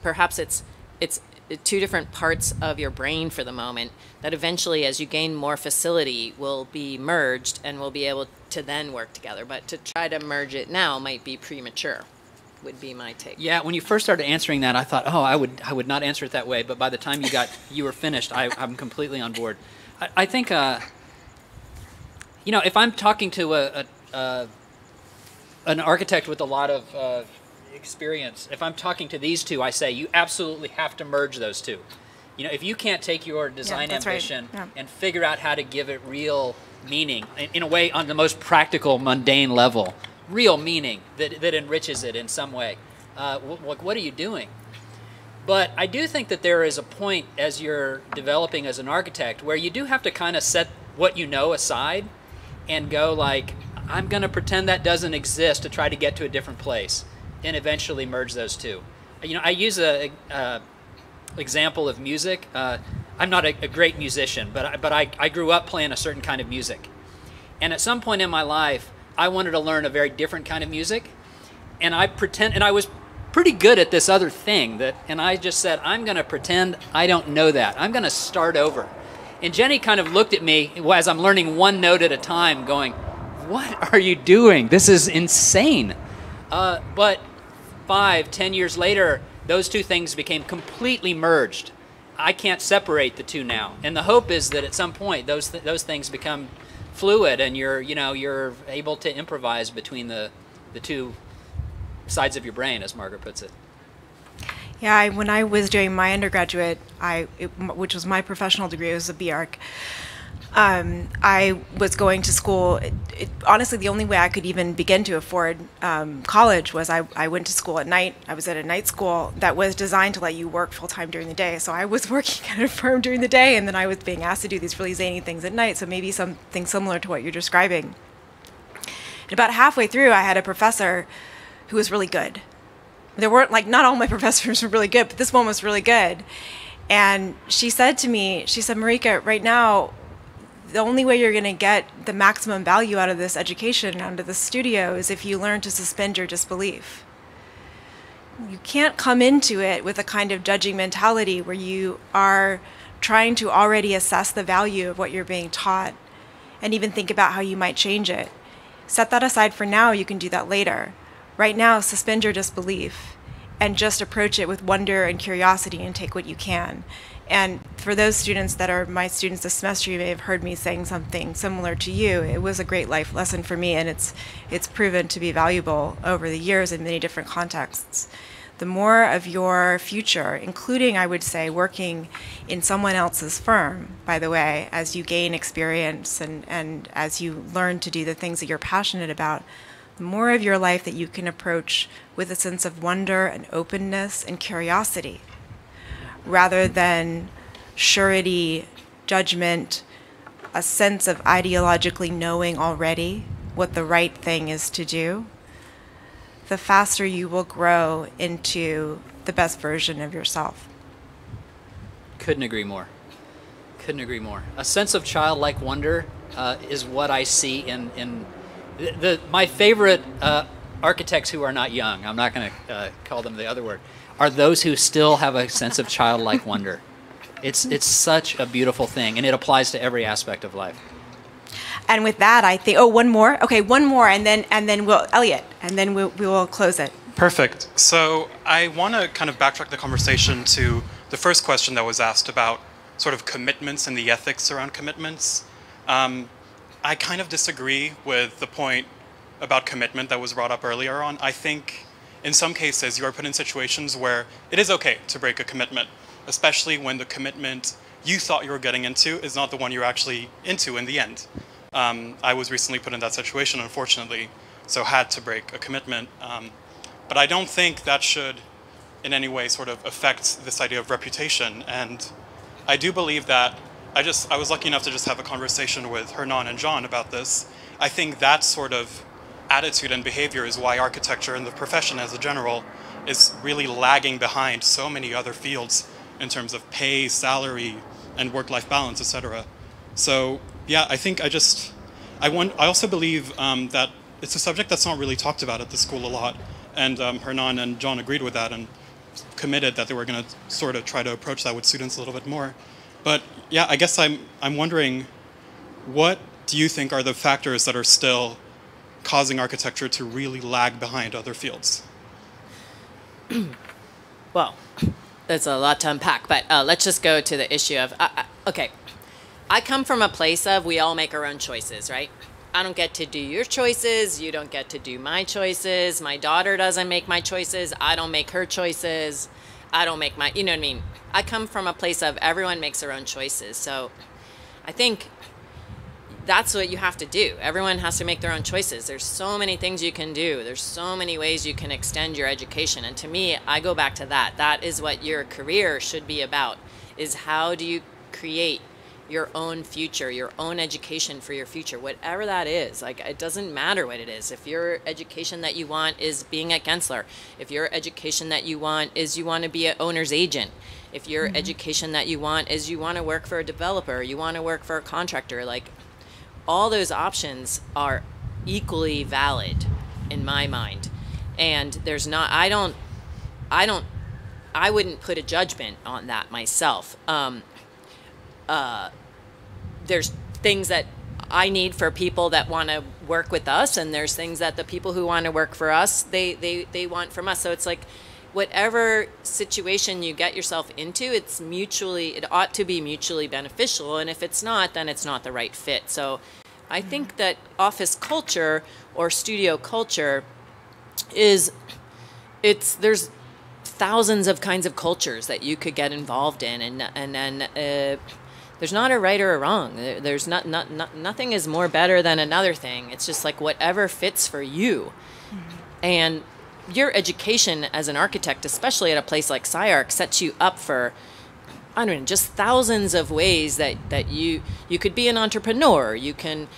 perhaps it's it's two different parts of your brain for the moment that eventually as you gain more facility will be merged and will be able to then work together. But to try to merge it now might be premature would be my take. Yeah when you first started answering that i thought oh i would i would not answer it that way. But by the time you got you were finished I, i'm completely on board. I, I think uh, you know if i'm talking to a, a uh, an architect with a lot of uh, experience, if I'm talking to these two, I say you absolutely have to merge those two. You know, if you can't take your design yeah, ambition right. yeah. and figure out how to give it real meaning, in, in, a way on the most practical, mundane level, real meaning that, that enriches it in some way, uh, what, what are you doing? But I do think that there is a point as you're developing as an architect where you do have to kind of set what you know aside and go like, I'm going to pretend that doesn't exist to try to get to a different place and eventually merge those two. You know, I use a, a example of music. Uh, I'm not a, a, great musician, but I, but I, I grew up playing a certain kind of music. And at some point in my life, I wanted to learn a very different kind of music. And I pretend, and I was pretty good at this other thing that, and I just said, I'm going to pretend I don't know that. I'm going to start over. And Jenny kind of looked at me as I'm learning one note at a time, going, what are you doing? This is insane. Uh, but five, ten years later, those two things became completely merged. I can't separate the two now. And the hope is that at some point those th- those things become fluid and you're you know you're able to improvise between the the two sides of your brain as Margaret puts it. Yeah, I, when I was doing my undergraduate, I it, which was my professional degree, it was a BArch um, I was going to school. It, it, honestly, the only way I could even begin to afford um, college was I, I went to school at night. I was at a night school that was designed to let you work full time during the day. So I was working at a firm during the day, and then I was being asked to do these really zany things at night. So maybe something similar to what you're describing. And about halfway through, I had a professor who was really good. There weren't like not all my professors were really good, but this one was really good. And she said to me, she said, Marrikka, right now the only way you're going to get the maximum value out of this education, out of the studio, is if you learn to suspend your disbelief. You can't come into it with a kind of judging mentality where you are trying to already assess the value of what you're being taught and even think about how you might change it. Set that aside for now, you can do that later. Right now, suspend your disbelief and just approach it with wonder and curiosity and take what you can. And for those students that are my students this semester, you may have heard me saying something similar to you. It was a great life lesson for me, and it's it's proven to be valuable over the years in many different contexts. The more of your future, including, I would say, working in someone else's firm, by the way, as you gain experience and, and as you learn to do the things that you're passionate about, the more of your life that you can approach with a sense of wonder and openness and curiosity rather than surety, judgment, a sense of ideologically knowing already what the right thing is to do, the faster you will grow into the best version of yourself. Couldn't agree more. Couldn't agree more. A sense of childlike wonder uh, is what I see in in the, the my favorite uh, architects who are not young. I'm not going to uh, call them the other word are those who still have a sense of childlike wonder. It's it's such a beautiful thing, and it applies to every aspect of life. And with that, I think. Oh, one more. Okay, one more, and then and then we'll Elliot, and then we'll, we will close it. Perfect. So I want to kind of backtrack the conversation to the first question that was asked about sort of commitments and the ethics around commitments. Um, I kind of disagree with the point about commitment that was brought up earlier on. I think in some cases, you are put in situations where it is okay to break a commitment, especially when the commitment you thought you were getting into is not the one you're actually into in the end. Um, I was recently put in that situation, unfortunately, so had to break a commitment. Um, but I don't think that should in any way sort of affect this idea of reputation. And I do believe that I just I was lucky enough to just have a conversation with Hernan and John about this. I think that sort of attitude and behavior is why architecture and the profession as a general is really lagging behind so many other fields in terms of pay, salary, and work-life balance, etc. So yeah, I think I just I want I also believe um, that it's a subject that's not really talked about at the school a lot, and um, Hernan and John agreed with that and committed that they were going to sort of try to approach that with students a little bit more. But yeah, I guess I'm I'm wondering, what do you think are the factors that are still causing architecture to really lag behind other fields? well, there's a lot to unpack, but uh, let's just go to the issue of uh, uh, okay. I come from a place of we all make our own choices, right? I don't get to do your choices. You don't get to do my choices. My daughter doesn't make my choices. I don't make her choices. I don't make my, you know what I mean? I come from a place of everyone makes their own choices. So I think that's what you have to do. Everyone has to make their own choices. There's so many things you can do. There's so many ways you can extend your education. And to me, I go back to that. That is what your career should be about. Is how do you create your own future, your own education for your future, whatever that is. Like it doesn't matter what it is. If your education that you want is being at Gensler, if your education that you want is you want to be an owner's agent, if your mm-hmm. education that you want is you want to work for a developer, you want to work for a contractor, like all those options are equally valid in my mind. And there's not, I don't, I don't, I wouldn't put a judgment on that myself. Um, uh, there's things that I need for people that want to work with us, and there's things that the people who want to work for us, they, they, they want from us. So it's like, whatever situation you get yourself into, it's mutually, it ought to be mutually beneficial. And if it's not, then it's not the right fit. So I think that office culture or studio culture is, it's, there's thousands of kinds of cultures that you could get involved in. And, and then, uh, there's not a right or a wrong. There's not, not, not, nothing is more better than another thing. It's just like whatever fits for you. Mm-hmm. And your education as an architect, especially at a place like SCI-Arc, sets you up for I don't know, just thousands of ways that, that you you could be an entrepreneur. You can,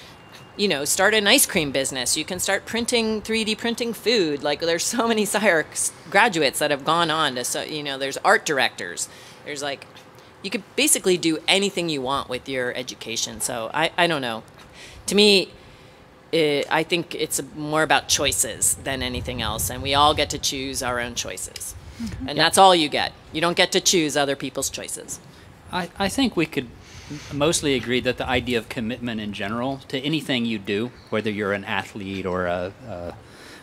you know, start an ice cream business. You can start printing 3D printing food. Like there's so many SCI-Arc graduates that have gone on to so you know, there's art directors. There's like you could basically do anything you want with your education. So I, I don't know. To me, it, I think it's more about choices than anything else, and we all get to choose our own choices. Mm-hmm. And that's all you get. You don't get to choose other people's choices. I, I think we could mostly agree that the idea of commitment in general to anything you do, whether you're an athlete or a, a,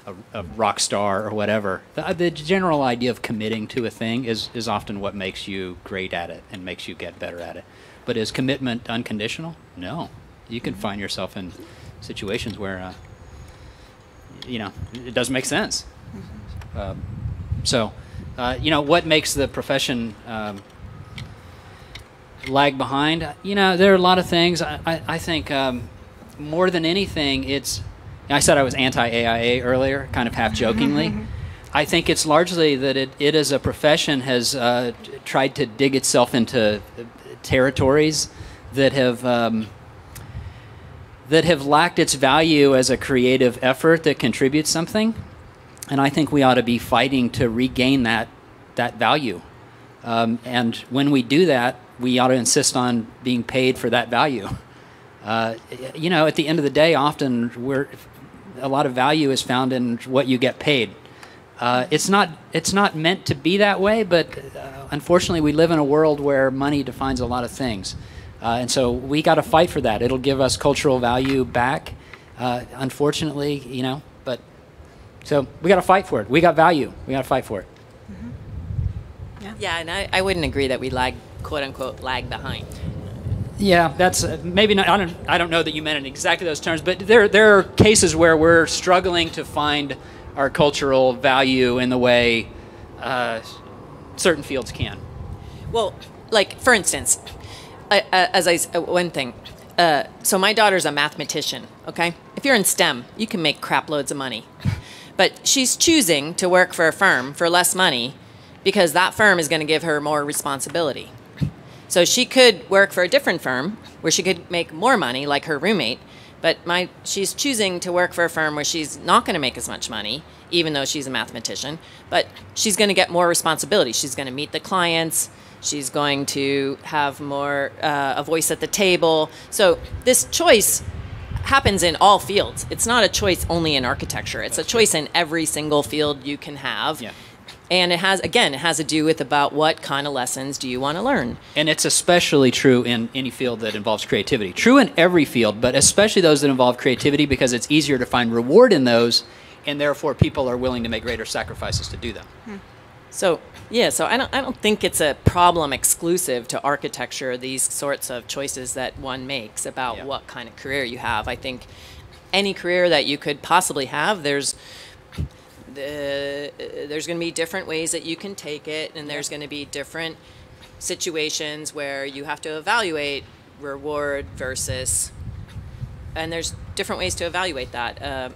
a, a rock star or whatever, the, the general idea of committing to a thing is, is often what makes you great at it and makes you get better at it. But is commitment unconditional? No. You can mm-hmm. find yourself in situations where, uh, you know, it doesn't make sense. Um, so, uh, you know, what makes the profession um, lag behind? You know, there are a lot of things. I, I, I think um, more than anything, it's. I said I was anti AIA earlier, kind of half jokingly. I think it's largely that it, it as a profession has uh, tried to dig itself into uh, territories that have. Um, that have lacked its value as a creative effort that contributes something, and I think we ought to be fighting to regain that that value. Um, and when we do that, we ought to insist on being paid for that value. Uh, you know, at the end of the day, often we're a lot of value is found in what you get paid. Uh, it's not it's not meant to be that way, but uh, unfortunately, we live in a world where money defines a lot of things, uh, and so we got to fight for that. It'll give us cultural value back. Uh, unfortunately, you know, but so we got to fight for it. We got value. We got to fight for it. Yeah, yeah, and I, I wouldn't agree that we lag, quote unquote, lag behind. Yeah, that's uh, maybe not. I don't. I don't know that you meant in exactly those terms, but there there are cases where we're struggling to find our cultural value in the way uh, certain fields can. Well, like for instance, I, as I uh, one thing. Uh, so my daughter's a mathematician. Okay, if you're in STEM, you can make crap loads of money, but she's choosing to work for a firm for less money because that firm is going to give her more responsibility. So she could work for a different firm where she could make more money, like her roommate. But my she's choosing to work for a firm where she's not going to make as much money, even though she's a mathematician. But she's going to get more responsibility. She's going to meet the clients. She's going to have more uh, a voice at the table. So this choice happens in all fields. It's not a choice only in architecture. It's a choice in every single field you can have. Yeah. And it has again, it has to do with about what kind of lessons do you want to learn. And it's especially true in any field that involves creativity. True in every field, but especially those that involve creativity because it's easier to find reward in those, and therefore people are willing to make greater sacrifices to do them. So yeah, so I don't I don't think it's a problem exclusive to architecture. These sorts of choices that one makes about Yeah. what kind of career you have. I think any career that you could possibly have, there's the, there's going to be different ways that you can take it, and there's going to be different situations where you have to evaluate reward versus, and there's different ways to evaluate that. Uh,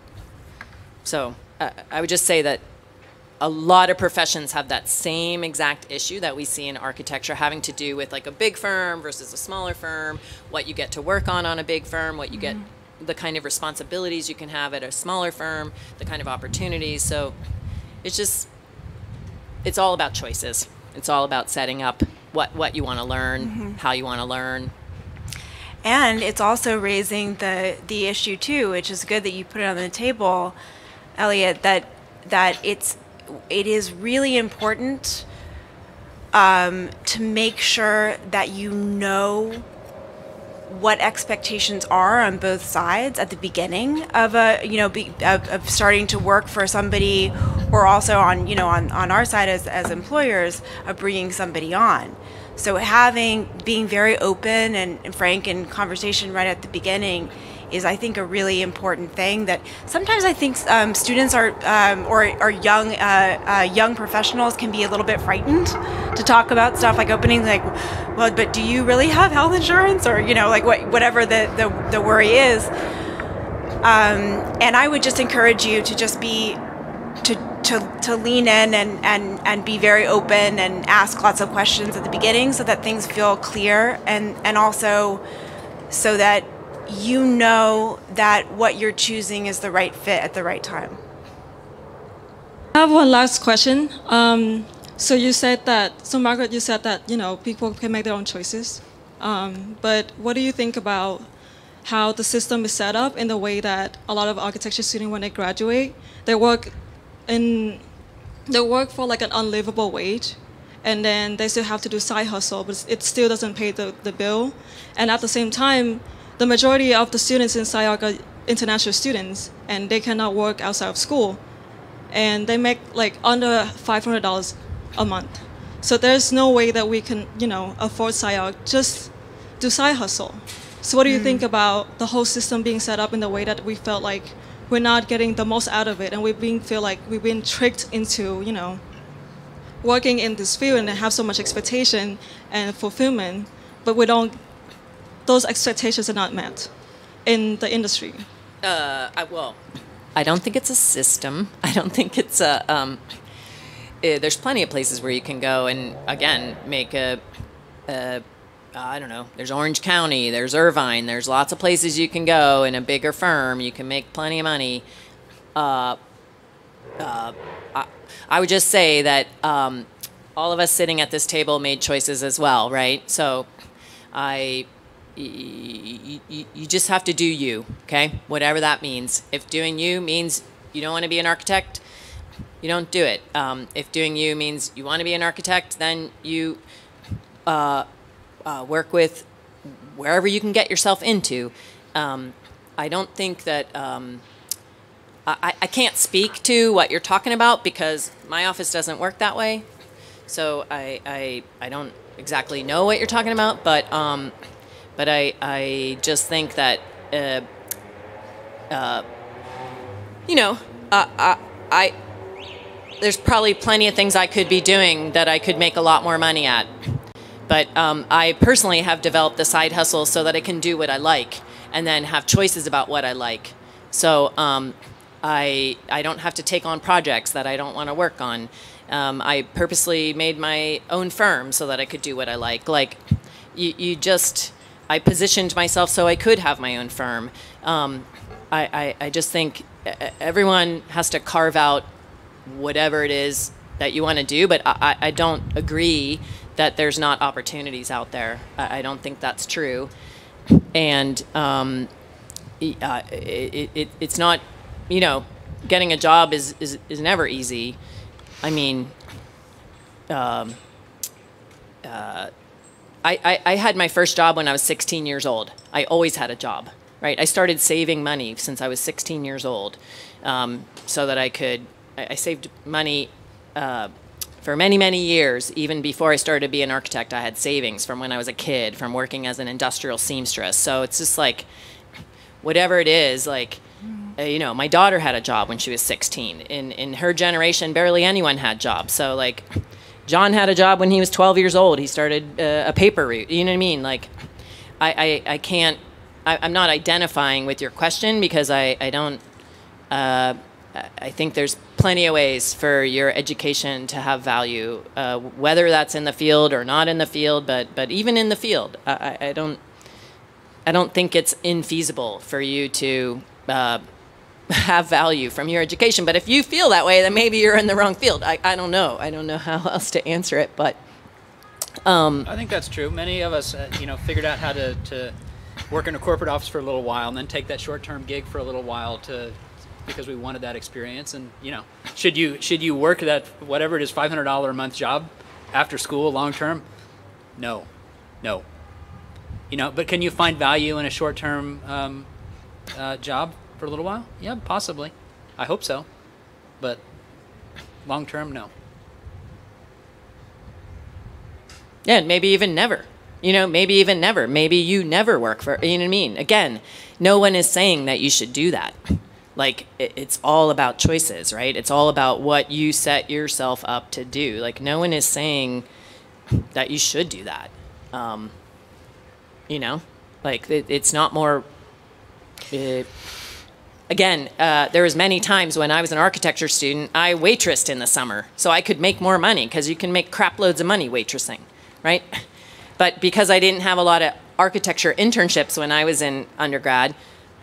so uh, I would just say that a lot of professions have that same exact issue that we see in architecture having to do with like a big firm versus a smaller firm what you get to work on on a big firm what you get mm-hmm. the kind of responsibilities you can have at a smaller firm the kind of opportunities. So it's just it's all about choices. It's all about setting up what what you want to learn mm-hmm. how you want to learn. And it's also raising the the issue too, which is good that you put it on the table, Elliot. That that it's it is really important um, to make sure that you know what expectations are on both sides at the beginning of a you know be, of, of starting to work for somebody or also on you know on, on our side as, as employers of bringing somebody on. So having being very open and, and frank in conversation right at the beginning is I think a really important thing that sometimes I think um, students are um, or, or young uh, uh, young professionals can be a little bit frightened to talk about stuff like opening like well but do you really have health insurance? or you know like what whatever the, the, the worry is. Um, and I would just encourage you to just be to, to, to lean in and, and, and be very open and ask lots of questions at the beginning so that things feel clear and, and also so that you know that what you're choosing is the right fit at the right time. I have one last question. Um, So you said that. So Margaret, you said that you know people can make their own choices. Um, but what do you think about how the system is set up in the way that a lot of architecture students, when they graduate, they work in they work for like an unlivable wage, and then they still have to do side hustle, but it still doesn't pay the, the bill. And at the same time, the majority of the students in SCI-Arc are international students, and they cannot work outside of school, and they make like under five hundred dollars a month. So there's no way that we can, you know, afford SCI-Arc just do side hustle. So what do you think mm. about the whole system being set up in the way that we felt like we're not getting the most out of it, and we being feel like we've been tricked into, you know, working in this field and have so much expectation and fulfillment, but we don't. Those expectations are not met in the industry. Uh, I, well, I don't think it's a system. I don't think it's a. Um, eh, there's plenty of places where you can go and again make a, a I don't know. There's Orange County. There's Irvine. There's lots of places you can go in a bigger firm. You can make plenty of money. Uh, uh, I, I would just say that um, all of us sitting at this table made choices as well, right? So, I you, you just have to do you, okay? Whatever that means. If doing you means you don't want to be an architect, you don't do it. Um, if doing you means you want to be an architect, then you uh, uh, work with wherever you can get yourself into. Um, I don't think that um, I, I can't speak to what you're talking about because my office doesn't work that way. So I, I, I don't exactly know what you're talking about, but um, but I, I just think that uh, uh, you know I, I there's probably plenty of things I could be doing that I could make a lot more money at. But um, I personally have developed the side hustle so that I can do what I like and then have choices about what I like. So um, I, I don't have to take on projects that I don't want to work on. Um, I purposely made my own firm so that I could do what I like. Like, you, you just, I positioned myself so I could have my own firm. Um, I, I, I just think everyone has to carve out whatever it is that you want to do, but I, I don't agree that there's not opportunities out there. I, I don't think that's true. And um, uh, it, it, it's not, you know, getting a job is, is, is never easy. I mean, um, uh, I, I, I had my first job when I was 16 years old. I always had a job, right? I started saving money since I was 16 years old um, so that I could, I, I saved money uh, for many, many years, even before I started to be an architect, I had savings from when I was a kid, from working as an industrial seamstress. So it's just like, whatever it is, like, uh, you know, my daughter had a job when she was 16. In in her generation, barely anyone had jobs. So like, John had a job when he was 12 years old. He started uh, a paper route. You know what I mean? Like, I I, I can't. I, am not identifying with your question because I I don't. Uh, I think there's plenty of ways for your education to have value, uh, whether that's in the field or not in the field. But but even in the field, I, I don't I don't think it's infeasible for you to uh, have value from your education. But if you feel that way, then maybe you're in the wrong field. I, I don't know. I don't know how else to answer it, but. Um, I think that's true. Many of us, uh, you know, figured out how to, to work in a corporate office for a little while and then take that short-term gig for a little while to because we wanted that experience. And you know, should you should you work that whatever it is, five hundred dollar a month job after school long term? No, no. You know, but can you find value in a short term um, uh, job for a little while? Yeah, possibly. I hope so, but long term, no. Yeah, maybe even never. You know, maybe even never. Maybe you never work for, you know what I mean? Again, no one is saying that you should do that like it's all about choices right it's all about what you set yourself up to do like no one is saying that you should do that um, you know like it, it's not more it, again uh, there was many times when i was an architecture student i waitressed in the summer so i could make more money because you can make crap loads of money waitressing right but because i didn't have a lot of architecture internships when i was in undergrad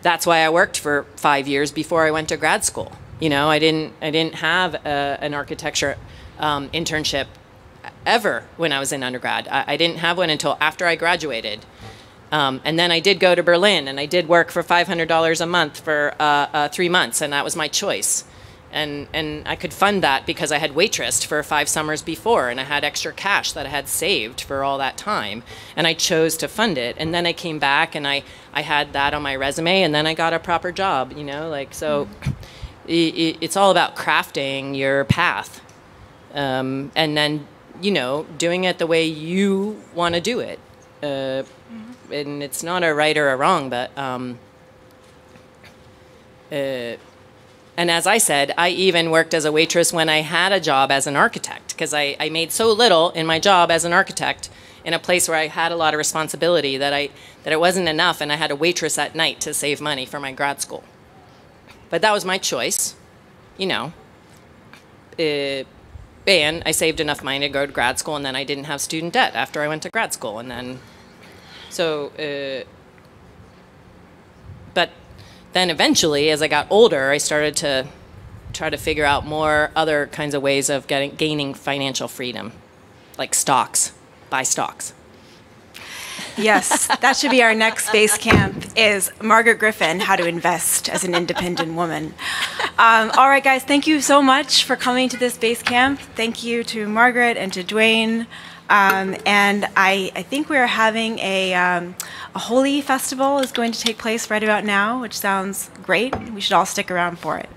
that's why I worked for five years before I went to grad school. You know, I didn't I didn't have a, an architecture um, internship ever when I was in undergrad. I, I didn't have one until after I graduated. Um, and then I did go to Berlin and I did work for $500 a month for uh, uh, three months, and that was my choice. And, and I could fund that because I had waitressed for five summers before and I had extra cash that I had saved for all that time. And I chose to fund it. And then I came back and I, I had that on my resume and then I got a proper job, you know, like, so i it's all about crafting your path. Um, and then, you know, doing it the way you want to do it. Uh, and it's not a right or a wrong, but um, uh, and as I said, I even worked as a waitress when I had a job as an architect because I, I made so little in my job as an architect in a place where I had a lot of responsibility that I that it wasn't enough, and I had a waitress at night to save money for my grad school. But that was my choice, you know. Uh, and I saved enough money to go to grad school, and then I didn't have student debt after I went to grad school, and then so, uh, but then eventually, as I got older, I started to try to figure out more other kinds of ways of getting gaining financial freedom, like stocks, buy stocks. Yes, that should be our next Basecamp is Margaret Griffin, how to invest as an independent woman. Um, all right, guys, thank you so much for coming to this Basecamp. Thank you to Margaret and to Dwayne. Um, and I, I think we're having a, um, a Holi festival is going to take place right about now, which sounds great. We should all stick around for it.